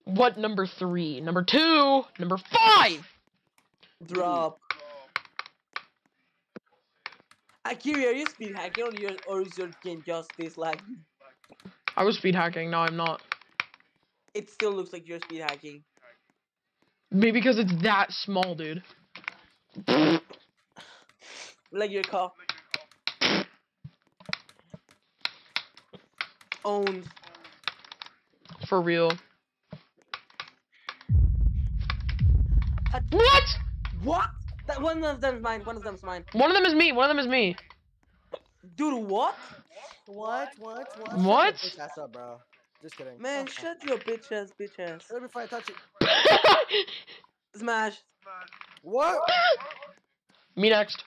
What number three? Number two? Number five? Drop. Akiri, are you speed hacking or, your, or is your game just this laggy? I was speed hacking, now I'm not. It still looks like you're speed hacking. Maybe because it's that small, dude. Like your car. Owned. For real. What? What? That one of them's mine. One of them's mine. One of them is me, one of them is me. Dude, what? What? What? What? What? Shut your bitch ass up, bro. Just kidding. Man, Oh, shut your bitch ass, bitch ass. Let me find touch it. [laughs] Smash. What? me next.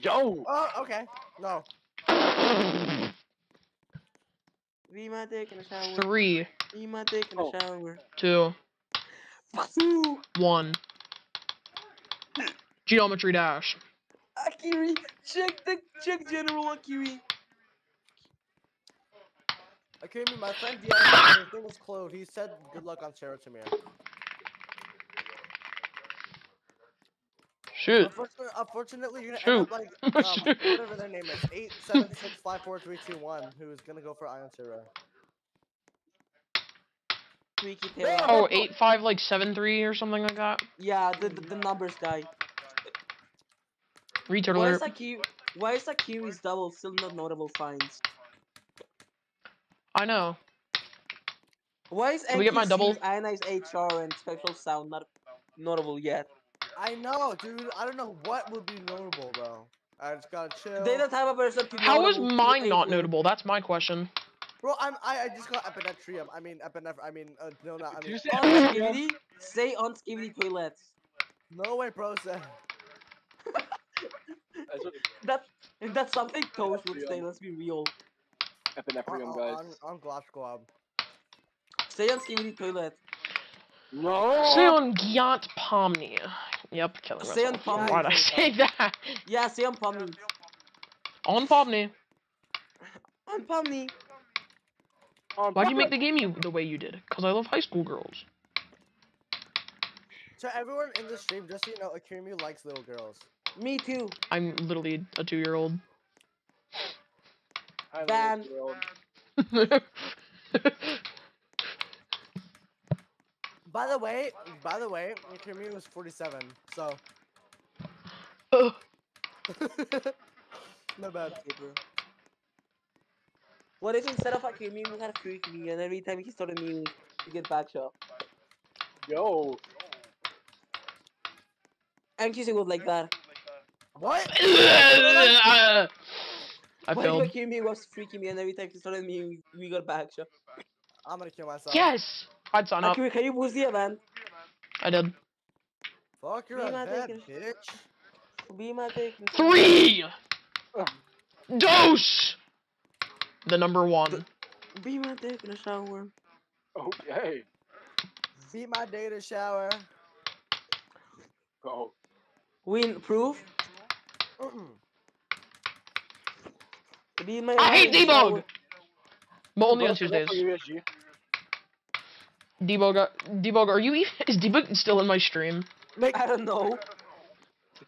Yo. Oh, okay. No. Be my dick in the shower. Three, Be my dick in the Oh. shower. two, Two. one. Geometry dash. Akiri, check the check General Akiri. Okay, me, my friend Diaz, his name was Clove. He said good luck on Sarah to me. Shoot. Unfortunately, unfortunately, you're gonna Shoot. end up like [laughs] um, whatever their name is, eight seven six five four three two one, who's gonna go for Ion Sarah. Freaky Taylor. Oh, eight five like seven three or something like that. Yeah, the, the the numbers guy. Retard Why is alert. Akiri? Why is Akiri's double still not notable finds? I know. Why is Can we get my double? NPC's ionized HR and spectral sound not notable yet? I know, dude. I don't know what would be notable, though. I just gotta chill. They the type of person to How is notable to mine not April. notable? That's my question. Bro, I'm I, I just got epinetrium. I mean epinephrine. I mean uh, no, not. I Did you mean, say On Epinetrium? Skibidi, say on Skibidi toilets. no way, bro. Said. That's [laughs] That that's something Toast would say. Let's be real. On, Epinephrium, on, uh, guys. on, on Glass Squad. Say on Skibidi toilet. No. Say on Gyant Pomni. Yep, killing Say on myself. Pomni. Why'd I say that? Yeah, say on Pomni. On Pomni. On Pomni. Why'd you make the game you the way you did? Cause I love high school girls. To everyone in the stream, just so you know, Akirimi likes little girls. Me too. I'm literally a two year old. I love Ban. this world. [laughs] By the way, by the way, Akirimi was 47, so. [laughs] Ugh. no bad. Okay, bro. What if instead of Akimi we had Freak Me and every time he started me we get back shot? Yo. I'm choosing would like that. What? [laughs] I What failed. if Akimi was freaking me and every time he started me we, we got back shot? I'm gonna kill myself. Yes! I'd sign up. Akimi, can you boost the event? I did. Fuck, you're Be a my bad dick bitch. Be my dick. Three! Dose! The number one. Be my dick in the shower. Okay. Beat my data shower. Go. Win proof. Mm-mm. Be my I hate dick in the debug! shower. But only on Go for- go Tuesdays. Debug, debug, are you even, is debug still in my stream? Like I don't know.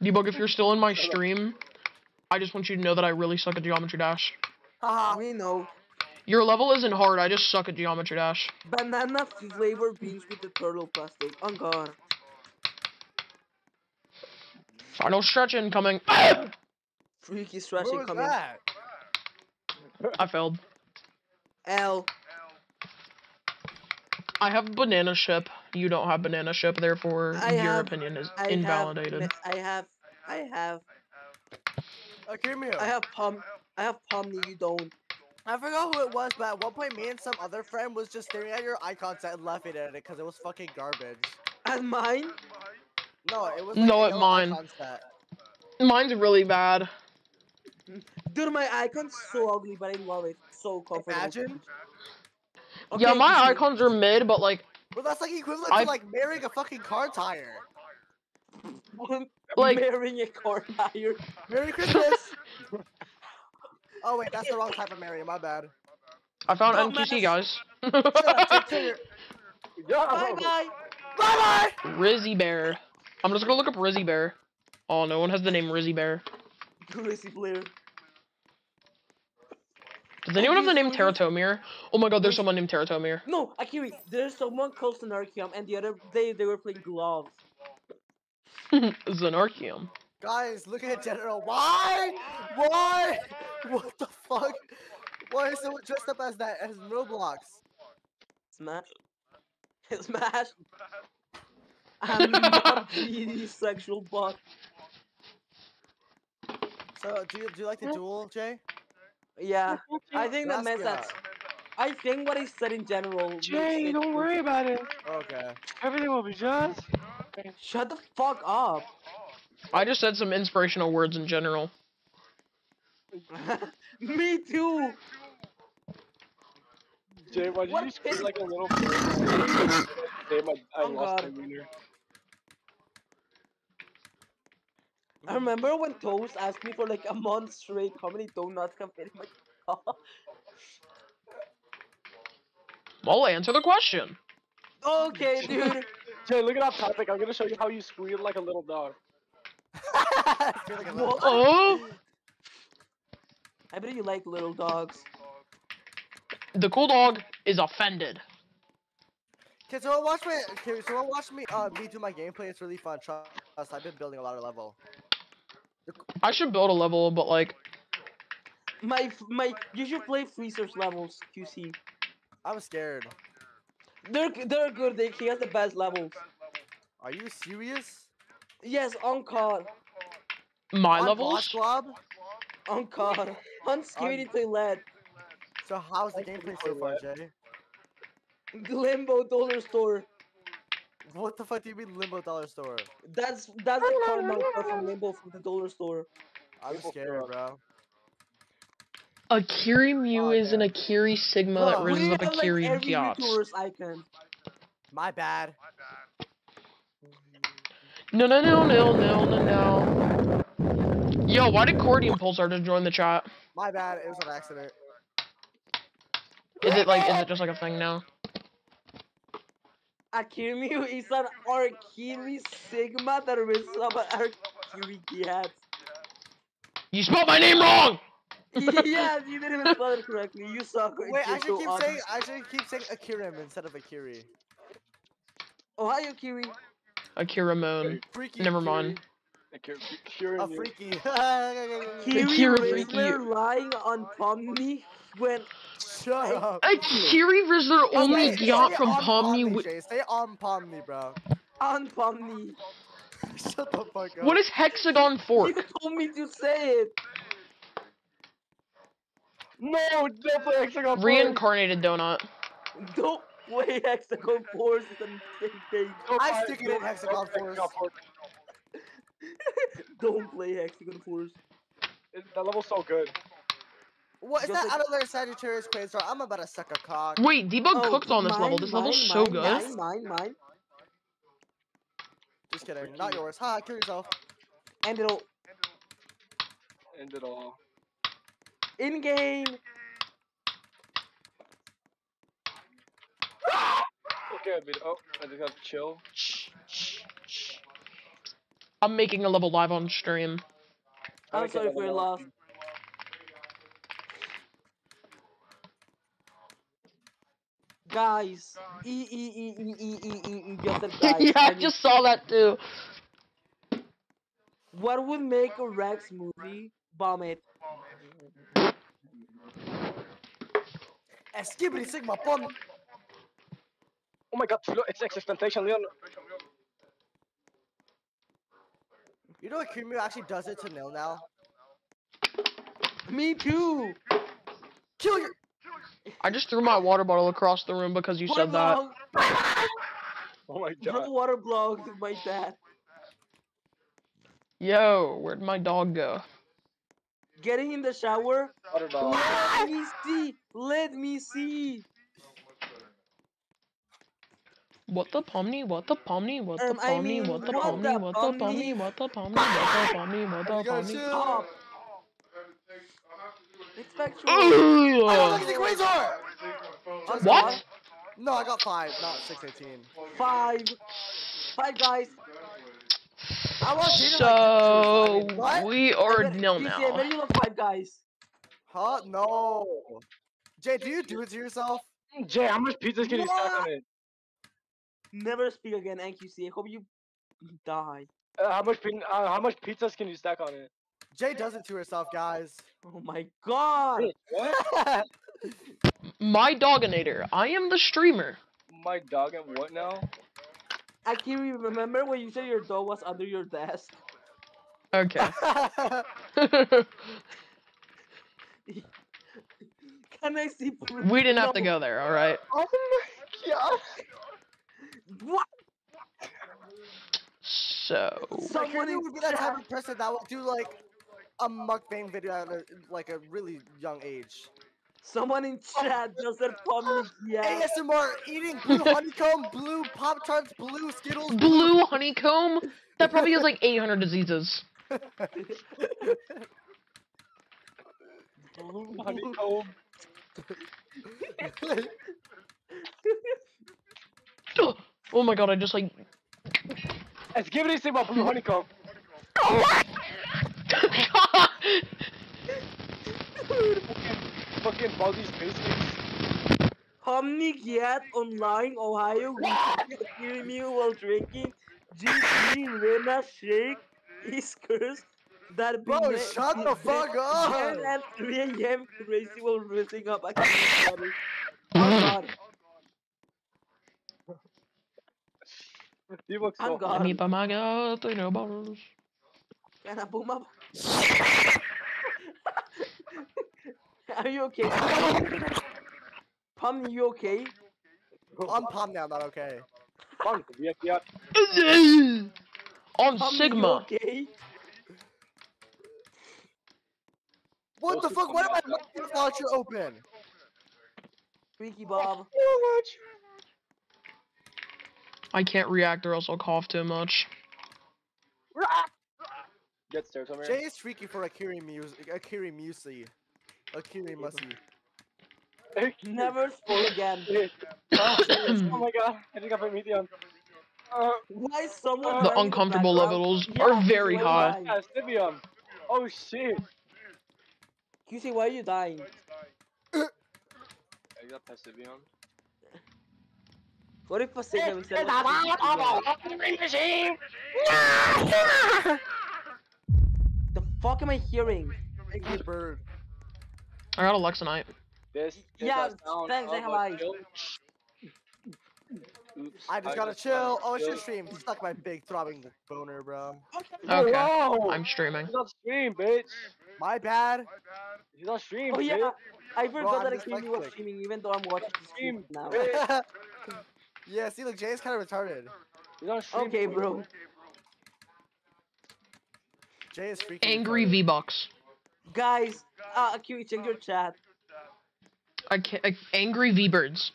Debug, if you're still in my stream, I just want you to know that I really suck at Geometry Dash. Haha. We know. Your level isn't hard, I just suck at Geometry Dash. Banana flavor beans with the turtle plastic. Oh god. Final stretch incoming. [coughs] Freaky What stretching was coming. that? I failed. L. I have banana ship. You don't have banana ship, therefore I your have- opinion is I invalidated. Have, I have. I have. Oh, Akirimi. I have pom. I have pomni. You don't. I forgot who it was, but at one point, me and some other friend was just staring at your icon set and laughing at it because it was fucking garbage. And mine. No, it was. No, like a it mine. icon. Mine's really bad. Dude, my icon's so ugly, but I love it. So comfortable. Imagine. yeah, my easy. icons are mid, but like, Well, that's like equivalent I- to like marrying a fucking car tire. [laughs] like- marrying a car tire. Merry [laughs] Christmas. oh wait, that's the wrong type of Mary. My bad. I found Dumbass. NQC, guys. Shut up, take care. [laughs] Yo. Bye bye. Bye Rizzy Bear. I'm just gonna look up Rizzy Bear. Oh, no one has the name Rizzy Bear. Crazy player. Does anyone have the name these- Teratomir? Oh my god, there's someone named Teratomir. No, Akiri, there's someone called Snarkium, and the other day they were playing gloves. [laughs] Xenarchium. Guys, look at General. Why? Why? [laughs] What the fuck? Why is someone dressed up as that as Roblox? Smash. [laughs] Smash. I'm not really sexual, but So, do you do you like the duel, Jay? yeah, I think that Ask meant that. I think what he said in general. Jay, don't worry about it. Okay. Everything will be just. Shut the fuck up. I just said some inspirational words in general. Me too. Jay, why did What you squeak is- like a little bird? Damn, I, I Oh, lost God. my wiener. I remember when Toast asked me for like a month straight how many donuts can fit in my [laughs] car. I'll answer the question. okay, [laughs] dude. Jay, look at that topic. I'm gonna show you how you squeal like a little dog. [laughs] I like a little- What? Oh, I bet you like little dogs. the cool dog is offended. Can someone watch me? Can someone watch me? Uh, me do my gameplay. It's really fun. Trust. I've been building a lot of level. I should build a level, but like, My my you should play Freezer's levels, QC. I'm scared. They're they're good. They he has the best levels. Are you serious? Yes, on COD, my On levels. Boss Squad? on COD, on Scary Toilet, So how's the gameplay so far, Jay? Limbo Dollar Store. What the fuck do you mean Limbo Dollar Store? That's that's the car marker from Limbo from the Dollar Store. I'm Limbo scared, Store. bro. Akiri Mew Oh, is an. Akiri Sigma Bro, that we raises up have, like, Akiri every Gyatz. Icon. My bad. No, no, no, no, no, no, no. Yo, why did Cordian Pulsar just join the chat? My bad. It was an accident. Is it like, is it just like a thing now? Akiri is an Arkiri Sigma that raises up an Arkiri Gyatz. You spelled my name wrong! [laughs] yes, you didn't even [laughs] spell it correctly. You suck. Wait, I You're should so keep awesome. saying I should keep saying Akirim instead of Akiri. Ohio Kiri. Akira Moon. Freaky. Never mind. Like, you're, you're A you. freaky. [laughs] Kiri Akira Rizzler Freaky. lying on Pomni when Shut up. Akiri Rizzler only Stay- got stay from on Pomni. Pomni, wi- Jay. Stay on Pomni, bro. on Pomni. [laughs] Shut the fuck up. What is Hexagon You told me to say it. No, don't play Hexagon Force. Reincarnated Donut. Don't play Hexagon Force is the same thing. I play- stick it in Hexagon play Force. Force. [laughs] Don't play Hexagon Force. That level's so good. What is Just that like- another Sagittarius Quasar? I'm about to suck a cock. Wait, Debug Oh, cooked on this level. mine, This level's mine, so mine, good. Mine, mine, mine. Just kidding. Not yours. Ha, kill yourself. And it'll End it all. in game. [laughs] Okay, but oh, I just have to chill. I'm making a level live on stream. I'm Okay, sorry level for your one. loss. Guys, e e e e e e e e just said guys. yeah, I just saw that too. What would make a Rex movie? Bomb it. Esquibri Sigma Pom. Oh my god, look, it's Existentation Leon. You know what Kiryu actually does it to nil now? Me too. Kill your. I just threw my water bottle across the room because you Water said that. [laughs] Oh my Bro, god. water blogs with my dad. Yo, where'd my dog go? Getting in the shower. Water dog. Let me see. Let me see. What the pomni? What the pomni? What the Um, I pomni? mean, What the what pomni? the What the pomni? pomni? What the pomni? What the pomni? What the You gotta pomni? chill. Stop. It's factual. I don't Ugh. like the Quasar! What? No, I got five, not six eighteen. Five. Five guys. I want you Oh, like, So we are nil PC, now. bet you love five guys. Huh? No. Jay, do you do it to yourself? Jay, how much pizzas can you stack on it? Never speak again, NQC. I hope you die. Uh, how much pin- uh, how much pizzas can you stack on it? Jay does it to herself, guys. Oh my god. What? [laughs] My Doginator. I am the streamer. My dog and what now? Akiri, remember when you said your dog was under your desk? Okay. [laughs] [laughs] Can I see proof? we didn't have to go there, alright? Oh my god! What? So. Someone Someone in would be that type chat- of person that would do like a mukbang video at a, like a really young age. Someone in oh, chat [laughs] just said public yeah. ASMR eating blue [laughs] honeycomb, blue Pop Tarts, blue Skittles, Blue honeycomb? That probably has like 800 diseases. [laughs] blue Honeycomb. Oh my god, I just like. Let's give it a thing about blue honeycomb. Oh Fucking Baldi's biscuits. Omnicat online Ohio hearing me while drinking GT Rena Shake is cursed that Bro, be shut the fuck up. Then at 3 a.m. crazy while messing up I can't better. Oh god, You look so I'm gone. Mi pa maga, three no bottles. can I boom up? Are you okay? [laughs] Pum, you okay? I'm Palm now, not okay. fun. Yep, yep. On Pum, you Sigma. okay? What the fuck? Why did come my back mouth launcher open? Freaky Bob. [laughs] I can't react or else I'll cough too much. Get stairs, come Jay here. is freaky for Akiri Muse, Akiri Musi. Akiri Musi. Never spoil again. [laughs] oh my god, I just got my medium. Uh, Why is someone The uncomfortable background? levels Yeah, are very why high. are you dying? yeah, Stibium. Oh shit. QC, why are you dying? I got Pestivium. What if a signal instead of The fuck am I hearing? Angry Bird. I got a Lexinite. This is Yeah, thanks, of say a Oops, I just gotta got chill. a Oh, it's your stream. Suck my big throbbing boner, bro. Okay. Whoa! I'm streaming. He's on stream, bitch. My bad. He's on stream, Oh yeah, bitch. I forgot I'm that I just came you was streaming even though I'm watching the stream Stream, now. [laughs] yeah, see, look, Jay's kind of retarded. He's on stream. Okay, bro. Jay is freaky. Angry retarded. V Bucks. Guys, uh, Akiri, check your chat. I can't. I, angry V Birds.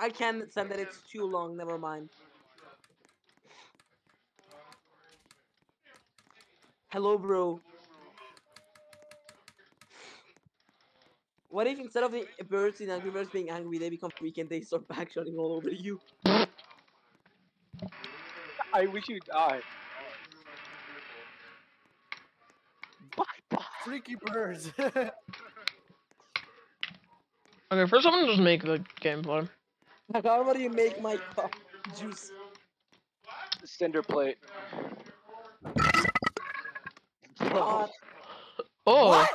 I can't send that, it's too long, never mind. Hello, bro. What if instead of the birds in Angry Birds being angry, they become freak and they start backshotting all over you? I wish you died. Freaky birds. [laughs] Okay, first I'm gonna just make the gameplay. How about you make my cup juice? Cinder plate. God, Oh, What?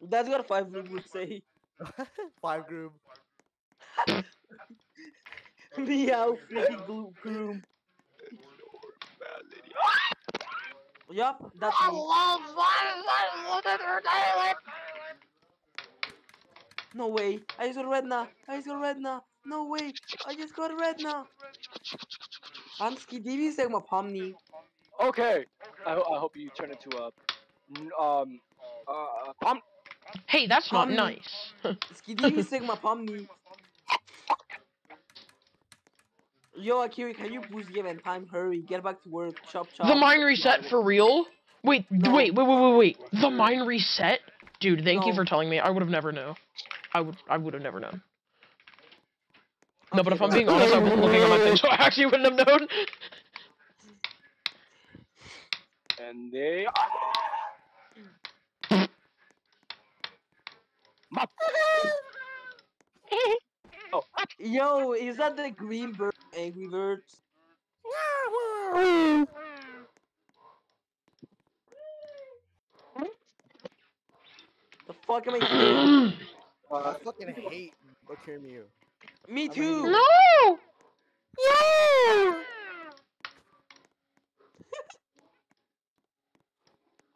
that's what five group would say. [laughs] Five group. [laughs] Meow, freaky glue Yup, that's I me. No way. I just got Retina. I just got Retina. No way. I just got Retina. I'm Skidivy Sigma Pomni. Okay. I, ho- I hope you turn into a um uh pump. hey, that's not Um, nice. Skidivy Sigma Pomni. Yo, Akiri, can you boost game and time? Hurry, get back to work. Chop chop. the mine reset for real? Wait, No. wait, wait, wait, wait, wait. The mine reset? Dude, thank you for telling me. I would have never known. I would, I would have never known. No, but if I'm being honest, I wasn't looking at my [laughs] thing, so I actually wouldn't have known. And they. [laughs] Yo, is that the green bird? Angry Birds? The fuck am I [coughs] saying? Uh, I fucking hate Akira Mew. Me I mean- too. no! [laughs]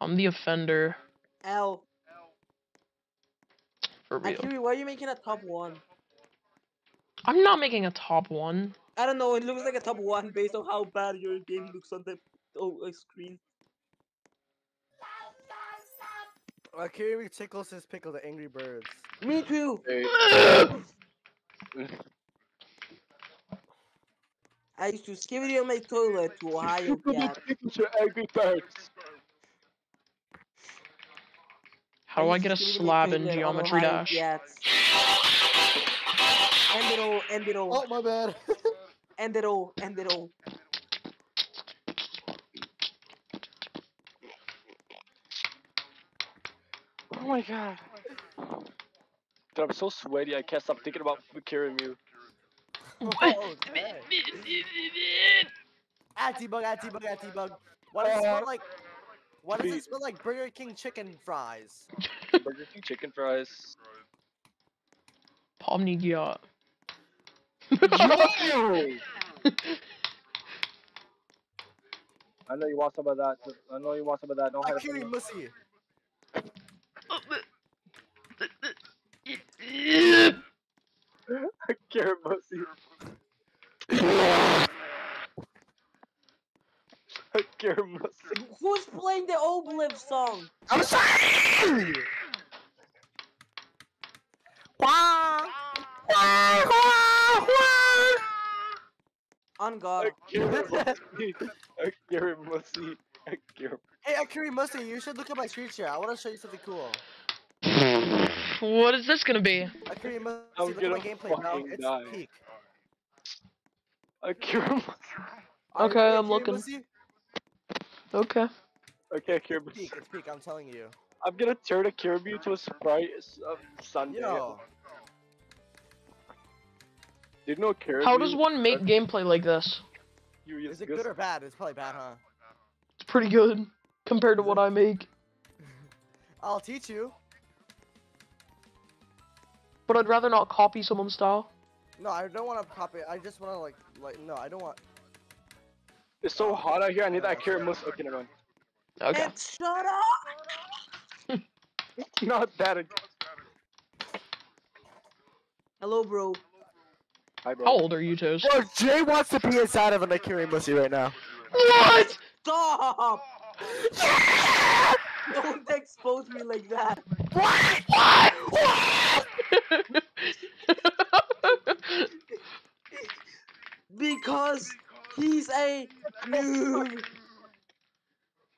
I'm the offender, L. for real. Akiri, why are you making a top one? I'm not making a top one. I don't know. It looks like a top one based on how bad your game looks on the oh, uh, screen. Akira Mew tickle his pickle the Angry Birds. Me too. they- I used to skivity on my toilet to Ohio cat. Your angry birds. How do I get a used to skivity my slab in Geometry Dash? Cats. End it all, end it all, Oh my bad. [laughs] end it all, end it all. Oh my god. Dude, I'm so sweaty. I can't stop thinking about Akira you. oh, dang. Anti-bug, anti-bug, anti-bug. Why does it smell uh, like? Why does Pete. it smell like Burger King chicken fries? Burger King chicken fries. Palm Pomnigia. [laughs] I know you want some of that. I know you want some of that. Don't have Akira it. Mussy. Akira Mussy. Akira Mussy. Who's playing the Obliv song? I'm sorry. On God. Akira Mussy. Akira Mussy. Akira. Hey, Akira Mussy, you should look at my screen share. I want to show you something cool. what is this gonna be? Akira Mussy, I'm look at my gonna gameplay now. fucking It's die. peak. Akira Mussy. Are you Okay, ready, I'm Akira looking. Mussy? Okay. Okay, Akira Mussy. Peak, it's peak, I'm telling you. I'm gonna turn Akira Mew to a sprite uh, Sunday. Yo, Did you know How does one make gameplay like this? You, is it good or bad? It's probably bad, huh? It's pretty good compared to what I make. [laughs] I'll teach you. But I'd rather not copy someone's style. No, I don't want to copy. I just want to like, like, no, I don't want. It's so hot out here. I need that Akira Mussy. Okay, never mind. Okay. And shut up! [laughs] [laughs] Not that. ag- Hello, bro. Hi. How old are you, Toes? Bro, Jay wants to be inside of an Akira Mussy right now. What? Stop! Don't expose me like that. What? What? What? [laughs] because he's a noob.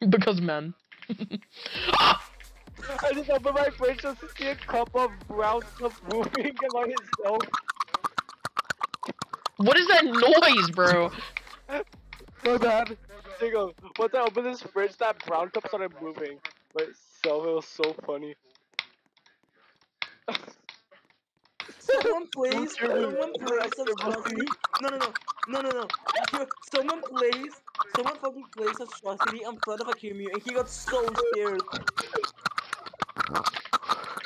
because men. I just opened my fridge just to see a cup of brown stuff moving among itself. What is that noise, bro? So bad. Single. Once I opened this fridge, that brown cup started moving But itself. It was so funny. Someone [laughs] plays. Someone plays remember atrocity. No, no, no, no, no, no. [laughs] Someone plays. Someone fucking plays atrocity in front of a Kimmy, and he got so scared.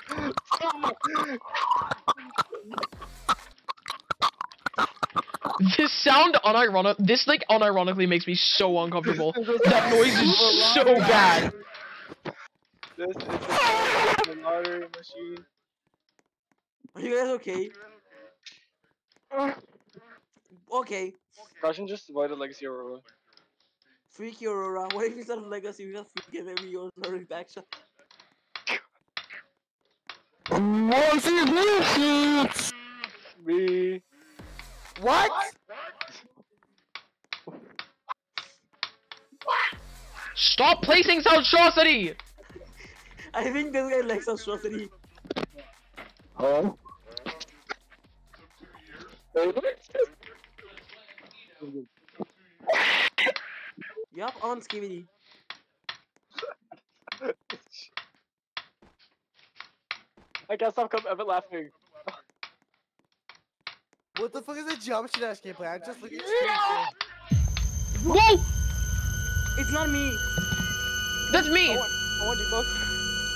[laughs] [laughs] This sound unironic. This like unironically makes me so uncomfortable. That noise is so bad. This is the, the lottery machine. Are you guys okay? Okay. Russian just avoided Legacy Aurora. Freaky Aurora. What if instead of Legacy we got Freaky and then we yours already backshot? Me. What? What? Stop placing atrocity. I think this guy likes atrocity. Oh. Yup, on Skibidi. I can't stop com- ever laughing. What the fuck is a jump shit ass gameplay? I'm just looking at you. Whoa! It's not me. That's me! I want, I want you both.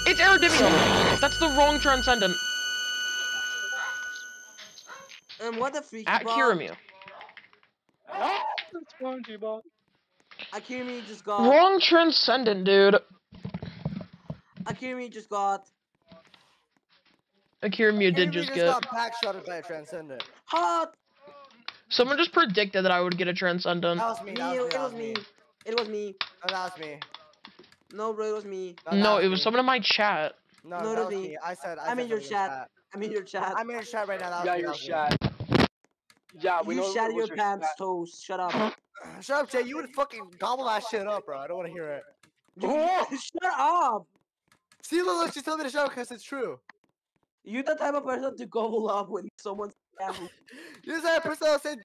It's Aerodimium! That's the wrong Transcendent. Um, what the freak? At Kiramu. Ah, SpongeBob. Akirimi just got. Wrong Transcendent, dude. Akirimi just got. Akiramu did Kirby just just get. got backshotted by a transcendent. Hot. Someone just predicted that I would get a Transcendent. That was me. Me. That was me. It was was me. me. It was me. No, that was me. No, bro, it was me. that No, it me. was someone in my chat. No, No, that it was was me. me. I said. I I'm in your something chat. I'm in your chat. I'm in your chat right now. That Yeah, me, you're that was me. shat. Yeah, we you know. shat it your pants shat. toast. Shut up. [sighs] Shut up, Jay. You would fucking gobble that shit up, bro. I don't want to hear it. [laughs] Shut up. See, look, look, she's telling me to shut up because it's true. You the type of person to gobble [laughs] up when someone's You're the type of person that said